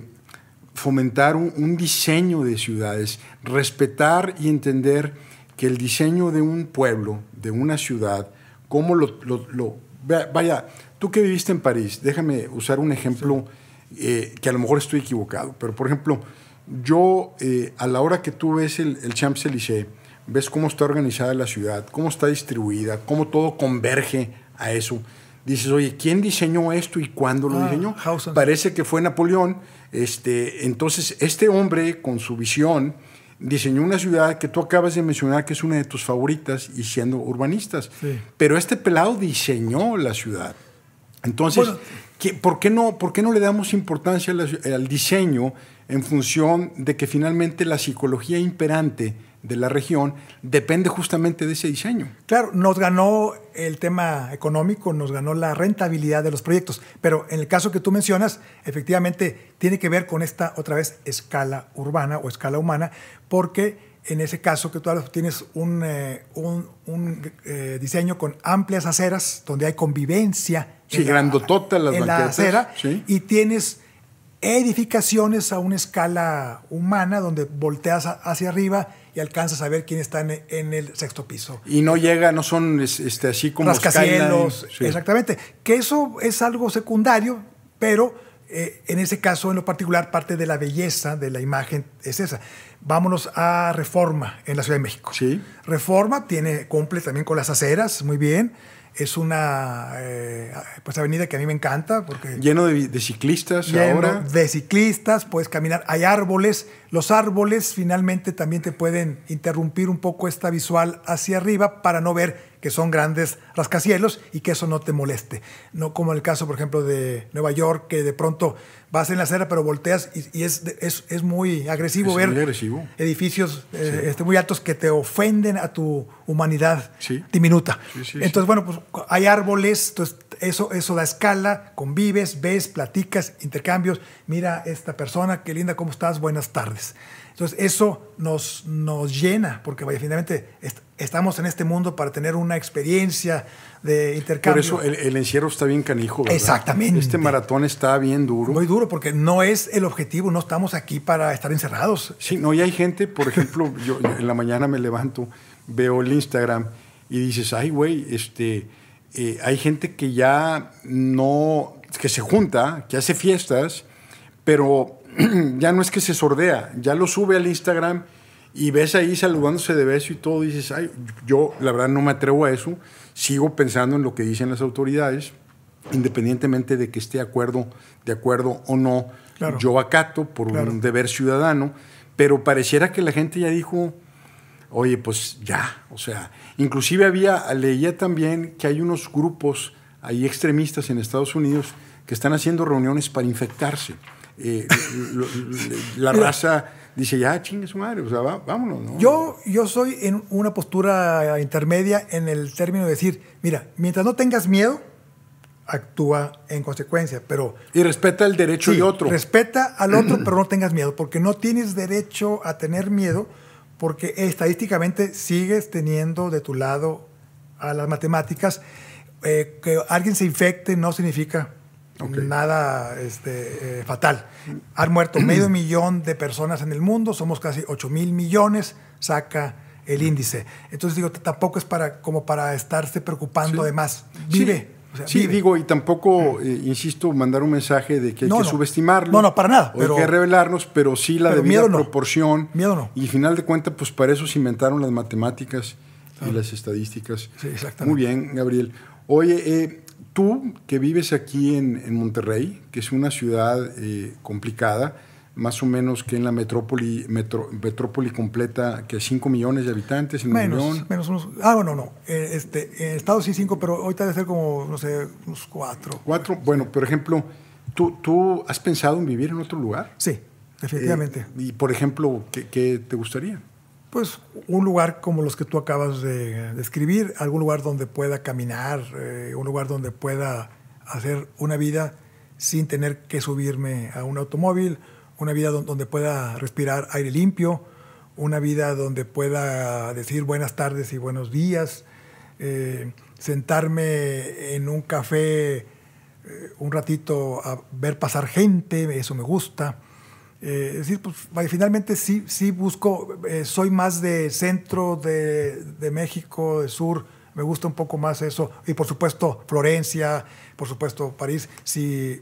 A: fomentar un, diseño de ciudades, respetar y entender que el diseño de un pueblo, de una ciudad, cómo lo... vaya, tú que viviste en París, déjame usar un ejemplo eh, que a lo mejor estoy equivocado, pero por ejemplo, yo eh, a la hora que tú ves el, el Champs-Élysées, ves cómo está organizada la ciudad, cómo está distribuida, cómo todo converge a eso. Dices, oye, ¿quién diseñó esto y cuándo lo
B: Ah,
A: diseñó?
B: Hausen.
A: Parece que fue Napoleón. Este, entonces, este hombre, con su visión, diseñó una ciudad que tú acabas de mencionar que es una de tus favoritas y siendo urbanistas.
B: Sí.
A: Pero este pelado diseñó la ciudad. Entonces,
B: Bueno.
A: ¿Qué- por, qué no, ¿por qué no le damos importancia al diseño en función de que finalmente la psicología imperante de la región depende justamente de ese diseño?
B: Claro, nos ganó el tema económico, nos ganó la rentabilidad de los proyectos, pero en el caso que tú mencionas, efectivamente tiene que ver con esta otra vez escala urbana o escala humana, porque en ese caso que tú hablas, tienes un, eh, un- un, eh, diseño con amplias aceras, donde hay convivencia.
A: Sí,
B: en la-
A: grandotota las
B: en la
A: banquetas,
B: acera,
A: sí.
B: y tienes edificaciones a una escala humana donde volteas hacia arriba y alcanzas a ver quién está en, en el sexto piso.
A: Y no llega, no son es- este, así como
B: rascacielos,
A: sí.
B: exactamente. Que eso es algo secundario, pero eh, en ese caso, en lo particular, parte de la belleza de la imagen es esa. Vámonos a Reforma en la Ciudad de México.
A: Sí.
B: Reforma tiene, cumple también con las aceras, muy bien. Es una eh, pues avenida que a mí me encanta porque
A: Lleno de, de ciclistas
B: lleno
A: ahora.
B: de ciclistas, puedes caminar, hay árboles, los árboles finalmente también te pueden interrumpir un poco esta visual hacia arriba para no ver que son grandes rascacielos y que eso no te moleste. No como el caso, por ejemplo, de Nueva York, que de pronto vas en la acera pero volteas y, y es, es, es muy agresivo
A: Es
B: ver
A: muy agresivo.
B: edificios eh, este, muy altos que te ofenden a tu humanidad
A: Sí.
B: diminuta.
A: Sí,
B: entonces, bueno, pues hay árboles, entonces eso, eso da escala, convives, ves, platicas, intercambios. Mira esta persona, qué linda, ¿cómo estás? Buenas tardes. Entonces, eso nos, nos llena, porque vaya, finalmente est- estamos en este mundo para tener una experiencia de
A: Por
B: intercambio.
A: eso el, el encierro está bien canijo, ¿verdad?
B: Exactamente.
A: Este maratón está bien duro.
B: Muy duro, porque no es el objetivo, no estamos aquí para estar encerrados.
A: Sí, no, y hay gente, por ejemplo, yo en la mañana me levanto, veo el Instagram y dices, ay, güey, este, eh, hay gente que ya no, que se junta, que hace fiestas, pero ya no es que se sordea, ya lo sube al Instagram y ves ahí saludándose de beso y todo, dices, ay, yo la verdad no me atrevo a eso, sigo pensando en lo que dicen las autoridades, independientemente de que esté de acuerdo, de acuerdo o no,
B: Claro.
A: yo acato por
B: Claro.
A: un deber ciudadano, pero pareciera que la gente ya dijo, oye, pues ya, o sea, inclusive había, leía también que hay unos grupos ahí extremistas en Estados Unidos que están haciendo reuniones para infectarse. Eh, lo- la raza dice, ya, chingue su madre, o sea, va- vámonos, ¿no?
B: Yo, yo soy en una postura intermedia en el término de decir, mira, mientras no tengas miedo, actúa en consecuencia, pero
A: Y respeta el derecho
B: sí,
A: de otro.
B: respeta al otro, pero no tengas miedo, porque no tienes derecho a tener miedo, porque estadísticamente sigues teniendo de tu lado a las matemáticas. Eh, que alguien se infecte no significa nada este, eh, fatal. Han muerto medio millón de personas en el mundo, somos casi 8 mil millones, saca el índice. Entonces digo, tampoco es para como para estarse preocupando de más. Vive.
A: Sí. digo, y tampoco, eh, insisto, mandar un mensaje de que hay que subestimarlo.
B: No, no, para nada.
A: O hay que revelarnos, pero sí la debida proporción.
B: Miedo no.
A: Y final de cuentas, pues para eso se inventaron las matemáticas y las estadísticas.
B: Sí, exactamente.
A: Muy bien, Gabriel. Oye, eh, tú que vives aquí en, Monterrey, que es una ciudad eh, complicada, más o menos que en la metrópoli, metrópoli completa, que 5 millones de habitantes, en
B: menos,
A: millón.
B: Menos unos, ah, bueno, no. Eh, este, en Estados sí 5, pero ahorita debe ser como, no sé, unos 4.
A: 4, bueno, por ejemplo, ¿tú, ¿tú has pensado en vivir en otro lugar?
B: Sí, definitivamente.
A: Eh, y, por ejemplo, ¿qué, ¿qué, te gustaría?
B: Pues un lugar como los que tú acabas de describir, algún lugar donde pueda caminar, eh, un lugar donde pueda hacer una vida sin tener que subirme a un automóvil, una vida donde pueda respirar aire limpio, una vida donde pueda decir buenas tardes y buenos días, eh, sentarme en un café eh, un ratito a ver pasar gente, eso me gusta. Eh, es decir, pues, finalmente sí, sí busco, soy más de centro de, de, México, de sur, me gusta un poco más eso. Y por supuesto Florencia, por supuesto París. Si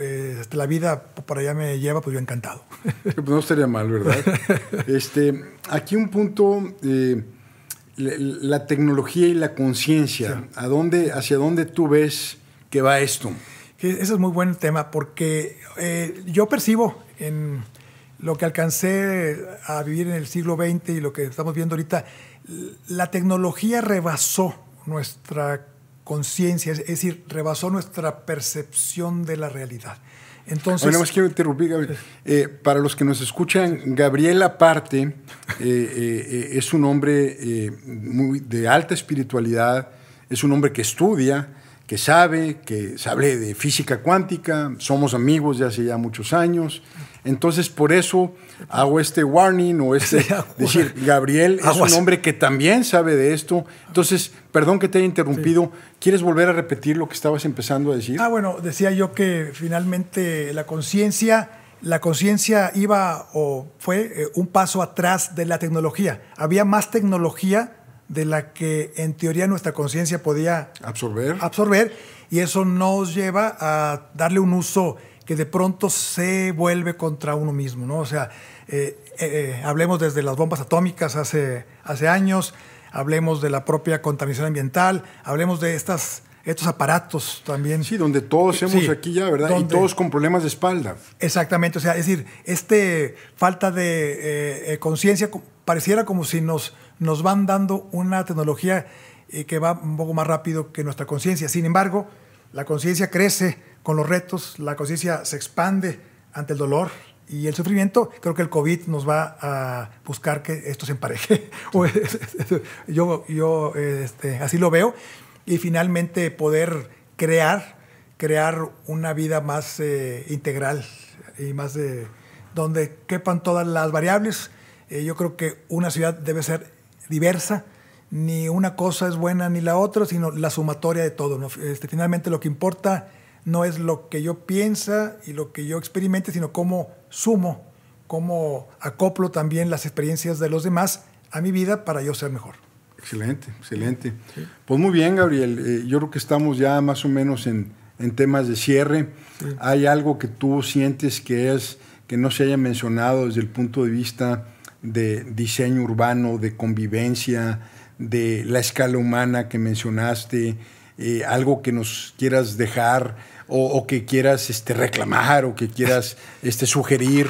B: eh, este, la vida por allá me lleva, pues yo encantado.
A: Pues no estaría mal, ¿verdad? este, aquí un punto, eh, la, tecnología y la conciencia, ¿a dónde, ¿hacia dónde tú ves que va esto?
B: ese es muy buen tema porque eh, yo percibo en lo que alcancé a vivir en el siglo XX y lo que estamos viendo ahorita, la tecnología rebasó nuestra conciencia, es decir, rebasó nuestra percepción de la realidad. Entonces,
A: bueno, más quiero interrumpir, Gabriel. Eh, para los que nos escuchan, Gabriel aparte eh, eh, es un hombre muy de alta espiritualidad, es un hombre que estudia, que sabe, que sabe de física cuántica, somos amigos de hace ya muchos años. Entonces, por eso hago este warning o este decir, Gabriel es un hombre que también sabe de esto. Entonces, perdón que te haya interrumpido. ¿Quieres volver a repetir lo que estabas empezando a decir?
B: Ah, bueno, decía yo que finalmente la conciencia, la conciencia iba o fue eh, un paso atrás de la tecnología. Había más tecnología de la que en teoría nuestra conciencia podía
A: absorber.
B: absorber y eso nos lleva a darle un uso que de pronto se vuelve contra uno mismo, ¿no? O sea, eh, eh, eh, hablemos desde las bombas atómicas hace, hace años, hablemos de la propia contaminación ambiental, hablemos de estas, estos aparatos también.
A: Sí, donde todos hemos aquí ya, ¿verdad? y todos con problemas de espalda.
B: Exactamente, o sea, es decir, este falta de conciencia pareciera como si nos, nos van dando una tecnología que va un poco más rápido que nuestra conciencia. Sin embargo, la conciencia crece con los retos, la conciencia se expande ante el dolor y el sufrimiento. Creo que el COVID nos va a buscar que esto se empareje. yo yo este, así lo veo. Y finalmente poder crear, crear una vida más eh, integral y más de donde quepan todas las variables. Eh, yo creo que una ciudad debe ser diversa, ni una cosa es buena ni la otra, sino la sumatoria de todo. Este, finalmente lo que importa no es lo que yo piensa y lo que yo experimente, sino cómo sumo, cómo acoplo también las experiencias de los demás a mi vida para yo ser mejor.
A: Excelente, excelente. Pues muy bien, Gabriel. Eh, yo creo que estamos ya más o menos en, temas de cierre. ¿Hay algo que tú sientes que es que no se haya mencionado desde el punto de vista de diseño urbano, de convivencia, de la escala humana que mencionaste? Eh, algo que nos quieras dejar o, que quieras este, reclamar o que quieras este, sugerir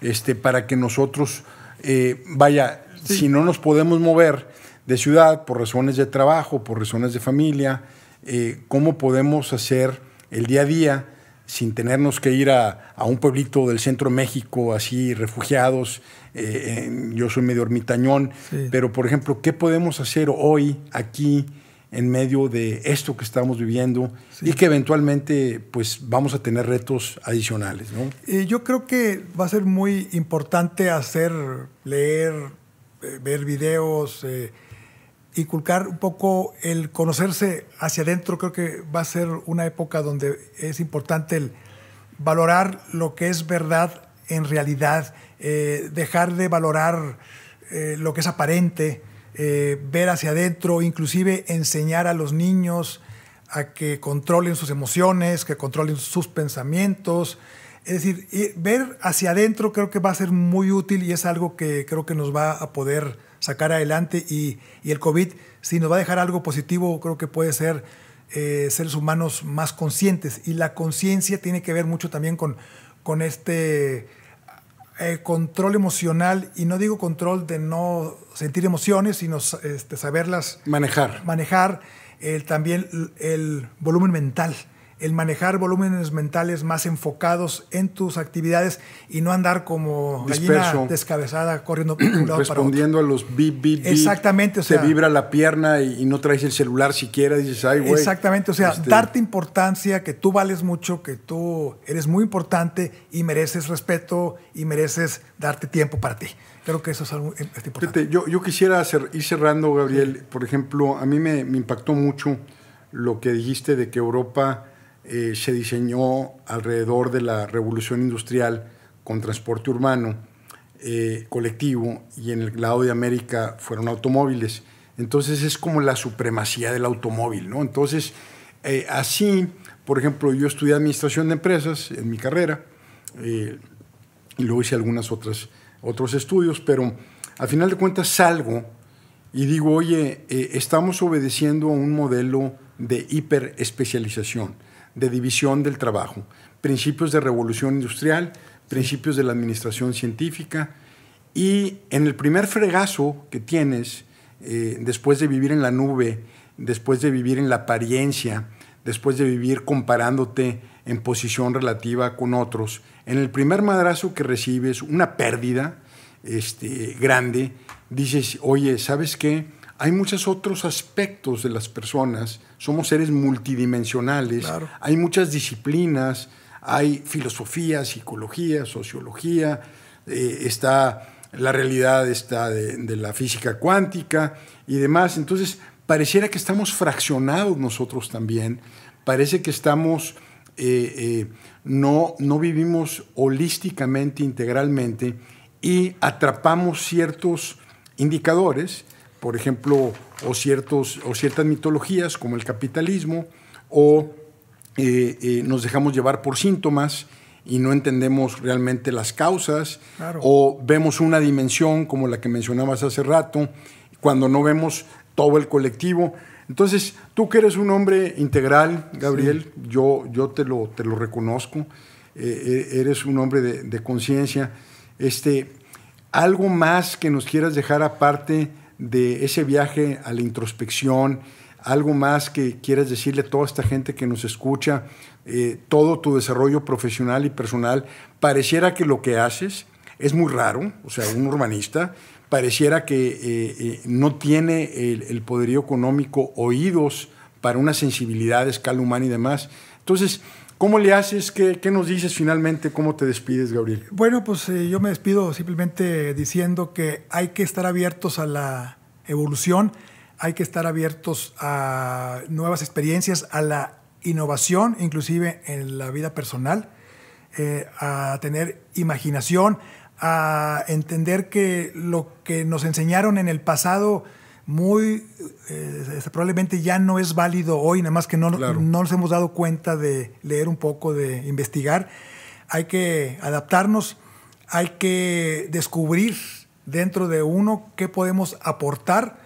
A: este, para que nosotros, eh, vaya, si no nos podemos mover de ciudad por razones de trabajo, por razones de familia, eh, ¿cómo podemos hacer el día a día sin tenernos que ir a, un pueblito del centro de México, así, refugiados? Eh, yo soy medio ermitañón, pero por ejemplo, ¿qué podemos hacer hoy aquí? en medio de esto que estamos viviendo y que eventualmente pues vamos a tener retos adicionales.
B: ¿no? yo creo que va a ser muy importante hacer, leer, eh, ver videos, eh, inculcar un poco el conocerse hacia adentro. Creo que va a ser una época donde es importante el valorar lo que es verdad en realidad, eh, dejar de valorar eh, lo que es aparente, eh, ver hacia adentro, inclusive enseñar a los niños a que controlen sus emociones, que controlen sus pensamientos. Es decir, ver hacia adentro creo que va a ser muy útil y es algo que creo que nos va a poder sacar adelante y, y el COVID, si nos va a dejar algo positivo, creo que puede ser eh, seres humanos más conscientes. Y la conciencia tiene que ver mucho también con, con este eh, control emocional, y no digo control de no sentir emociones, sino este, saberlas
A: manejar.
B: Manejar también el volumen mental el manejar volúmenes mentales más enfocados en tus actividades y no andar como gallina descabezada corriendo
A: por un lado respondiendo a los bip bip
B: exactamente o sea
A: te vibra la pierna y, no traes el celular siquiera dices ay güey
B: exactamente o sea este darte importancia que tú vales mucho que tú eres muy importante y mereces respeto y mereces darte tiempo para ti. Creo que eso es algo importante.
A: Yo, yo quisiera hacer, ir cerrando Gabriel. Por ejemplo a mí me, me impactó mucho lo que dijiste de que Europa eh, se diseñó alrededor de la revolución industrial con transporte urbano eh, colectivo y en el lado de América fueron automóviles. Entonces es como la supremacía del automóvil, ¿no? Entonces, eh, así, por ejemplo, yo estudié administración de empresas en mi carrera y luego hice algunos otros estudios, pero al final de cuentas salgo y digo, oye, estamos obedeciendo a un modelo de hiperespecialización de división del trabajo, principios de revolución industrial, principios de la administración científica, y en el primer fregazo que tienes, eh, después de vivir en la nube, después de vivir en la apariencia, después de vivir comparándote en posición relativa con otros, en el primer madrazo que recibes, una pérdida este, grande, dices, oye, ¿sabes qué? Hay muchos otros aspectos de las personas, somos seres multidimensionales, hay muchas disciplinas, hay filosofía, psicología, sociología, eh, está la realidad está de, la física cuántica y demás. Entonces, pareciera que estamos fraccionados nosotros también, parece que estamos, eh, eh, no, no vivimos holísticamente, integralmente, y atrapamos ciertos indicadores por ejemplo, o, ciertos, o ciertas mitologías como el capitalismo, o eh, eh, nos dejamos llevar por síntomas y no entendemos realmente las causas, o vemos una dimensión como la que mencionabas hace rato, cuando no vemos todo el colectivo. Entonces, tú que eres un hombre integral, Gabriel, yo, yo te, lo, te lo reconozco, eh, eres un hombre de, de conciencia. Este, ¿Algo más que nos quieras dejar aparte de ese viaje a la introspección, algo más que quieras decirle a toda esta gente que nos escucha, eh, todo tu desarrollo profesional y personal, pareciera que lo que haces es muy raro, o sea, un urbanista, pareciera que eh, eh, no tiene el, poderío económico, oídos para una sensibilidad de escala humana y demás. Entonces, ¿Cómo le haces? ¿Qué, ¿Qué, nos dices finalmente? ¿Cómo te despides, Gabriel?
B: Bueno, pues eh, yo me despido simplemente diciendo que hay que estar abiertos a la evolución, hay que estar abiertos a nuevas experiencias, a la innovación, inclusive en la vida personal, eh, a tener imaginación, a entender que lo que nos enseñaron en el pasado muy, eh, este, probablemente ya no es válido hoy, nada más que no, no nos hemos dado cuenta de leer un poco, de investigar. Hay que adaptarnos, hay que descubrir dentro de uno qué podemos aportar,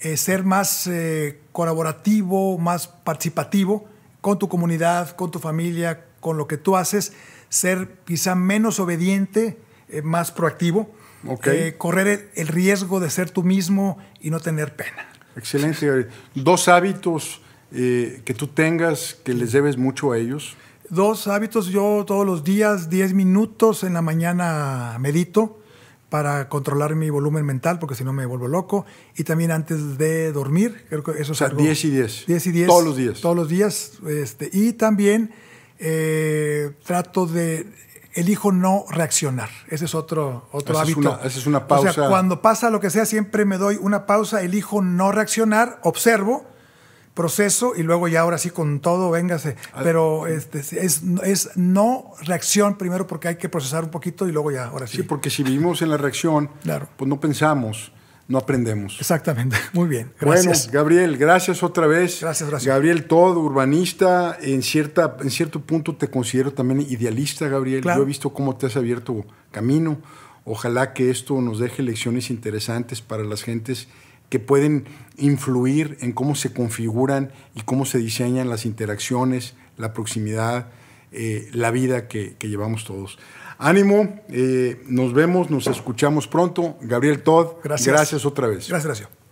B: eh, ser más eh, colaborativo, más participativo con tu comunidad, con tu familia, con lo que tú haces, ser quizá menos obediente, más proactivo eh, correr el, riesgo de ser tú mismo y no tener pena.
A: Excelente. Dos hábitos eh, que tú tengas que les debes mucho a ellos.
B: Dos hábitos, yo todos los días, 10 minutos en la mañana medito para controlar mi volumen mental, porque si no me vuelvo loco. Y también antes de dormir, creo que eso
A: o sea, 10 y 10.
B: 10 y 10.
A: Todos los días.
B: Todos los días. Este, y también eh, trato de elijo no reaccionar. Ese es otro, otro
A: Esa es
B: hábito.
A: una- esa es una pausa.
B: O sea, cuando pasa lo que sea, siempre me doy una pausa, elijo no reaccionar, observo, proceso y luego ya ahora sí con todo, véngase.
A: Ah.
B: Pero este, es, es no reacción primero porque hay que procesar un poquito y luego ya, ahora sí.
A: Sí, porque si vivimos en la reacción,
B: Claro.
A: pues no pensamos, no aprendemos.
B: Exactamente. Muy bien. Gracias.
A: Bueno, Gabriel, gracias otra vez.
B: Gracias, gracias.
A: Gabriel Todo, urbanista, en, cierta, en cierto punto te considero también idealista, Gabriel.
B: Claro.
A: Yo he visto cómo te has abierto camino. Ojalá que esto nos deje lecciones interesantes para las gentes que pueden influir en cómo se configuran y cómo se diseñan las interacciones, la proximidad, eh, la vida que, que llevamos todos. Ánimo, eh, nos vemos, nos escuchamos pronto. Gabriel Todd,
B: Gracias.
A: gracias otra vez.
B: Gracias, Horacio.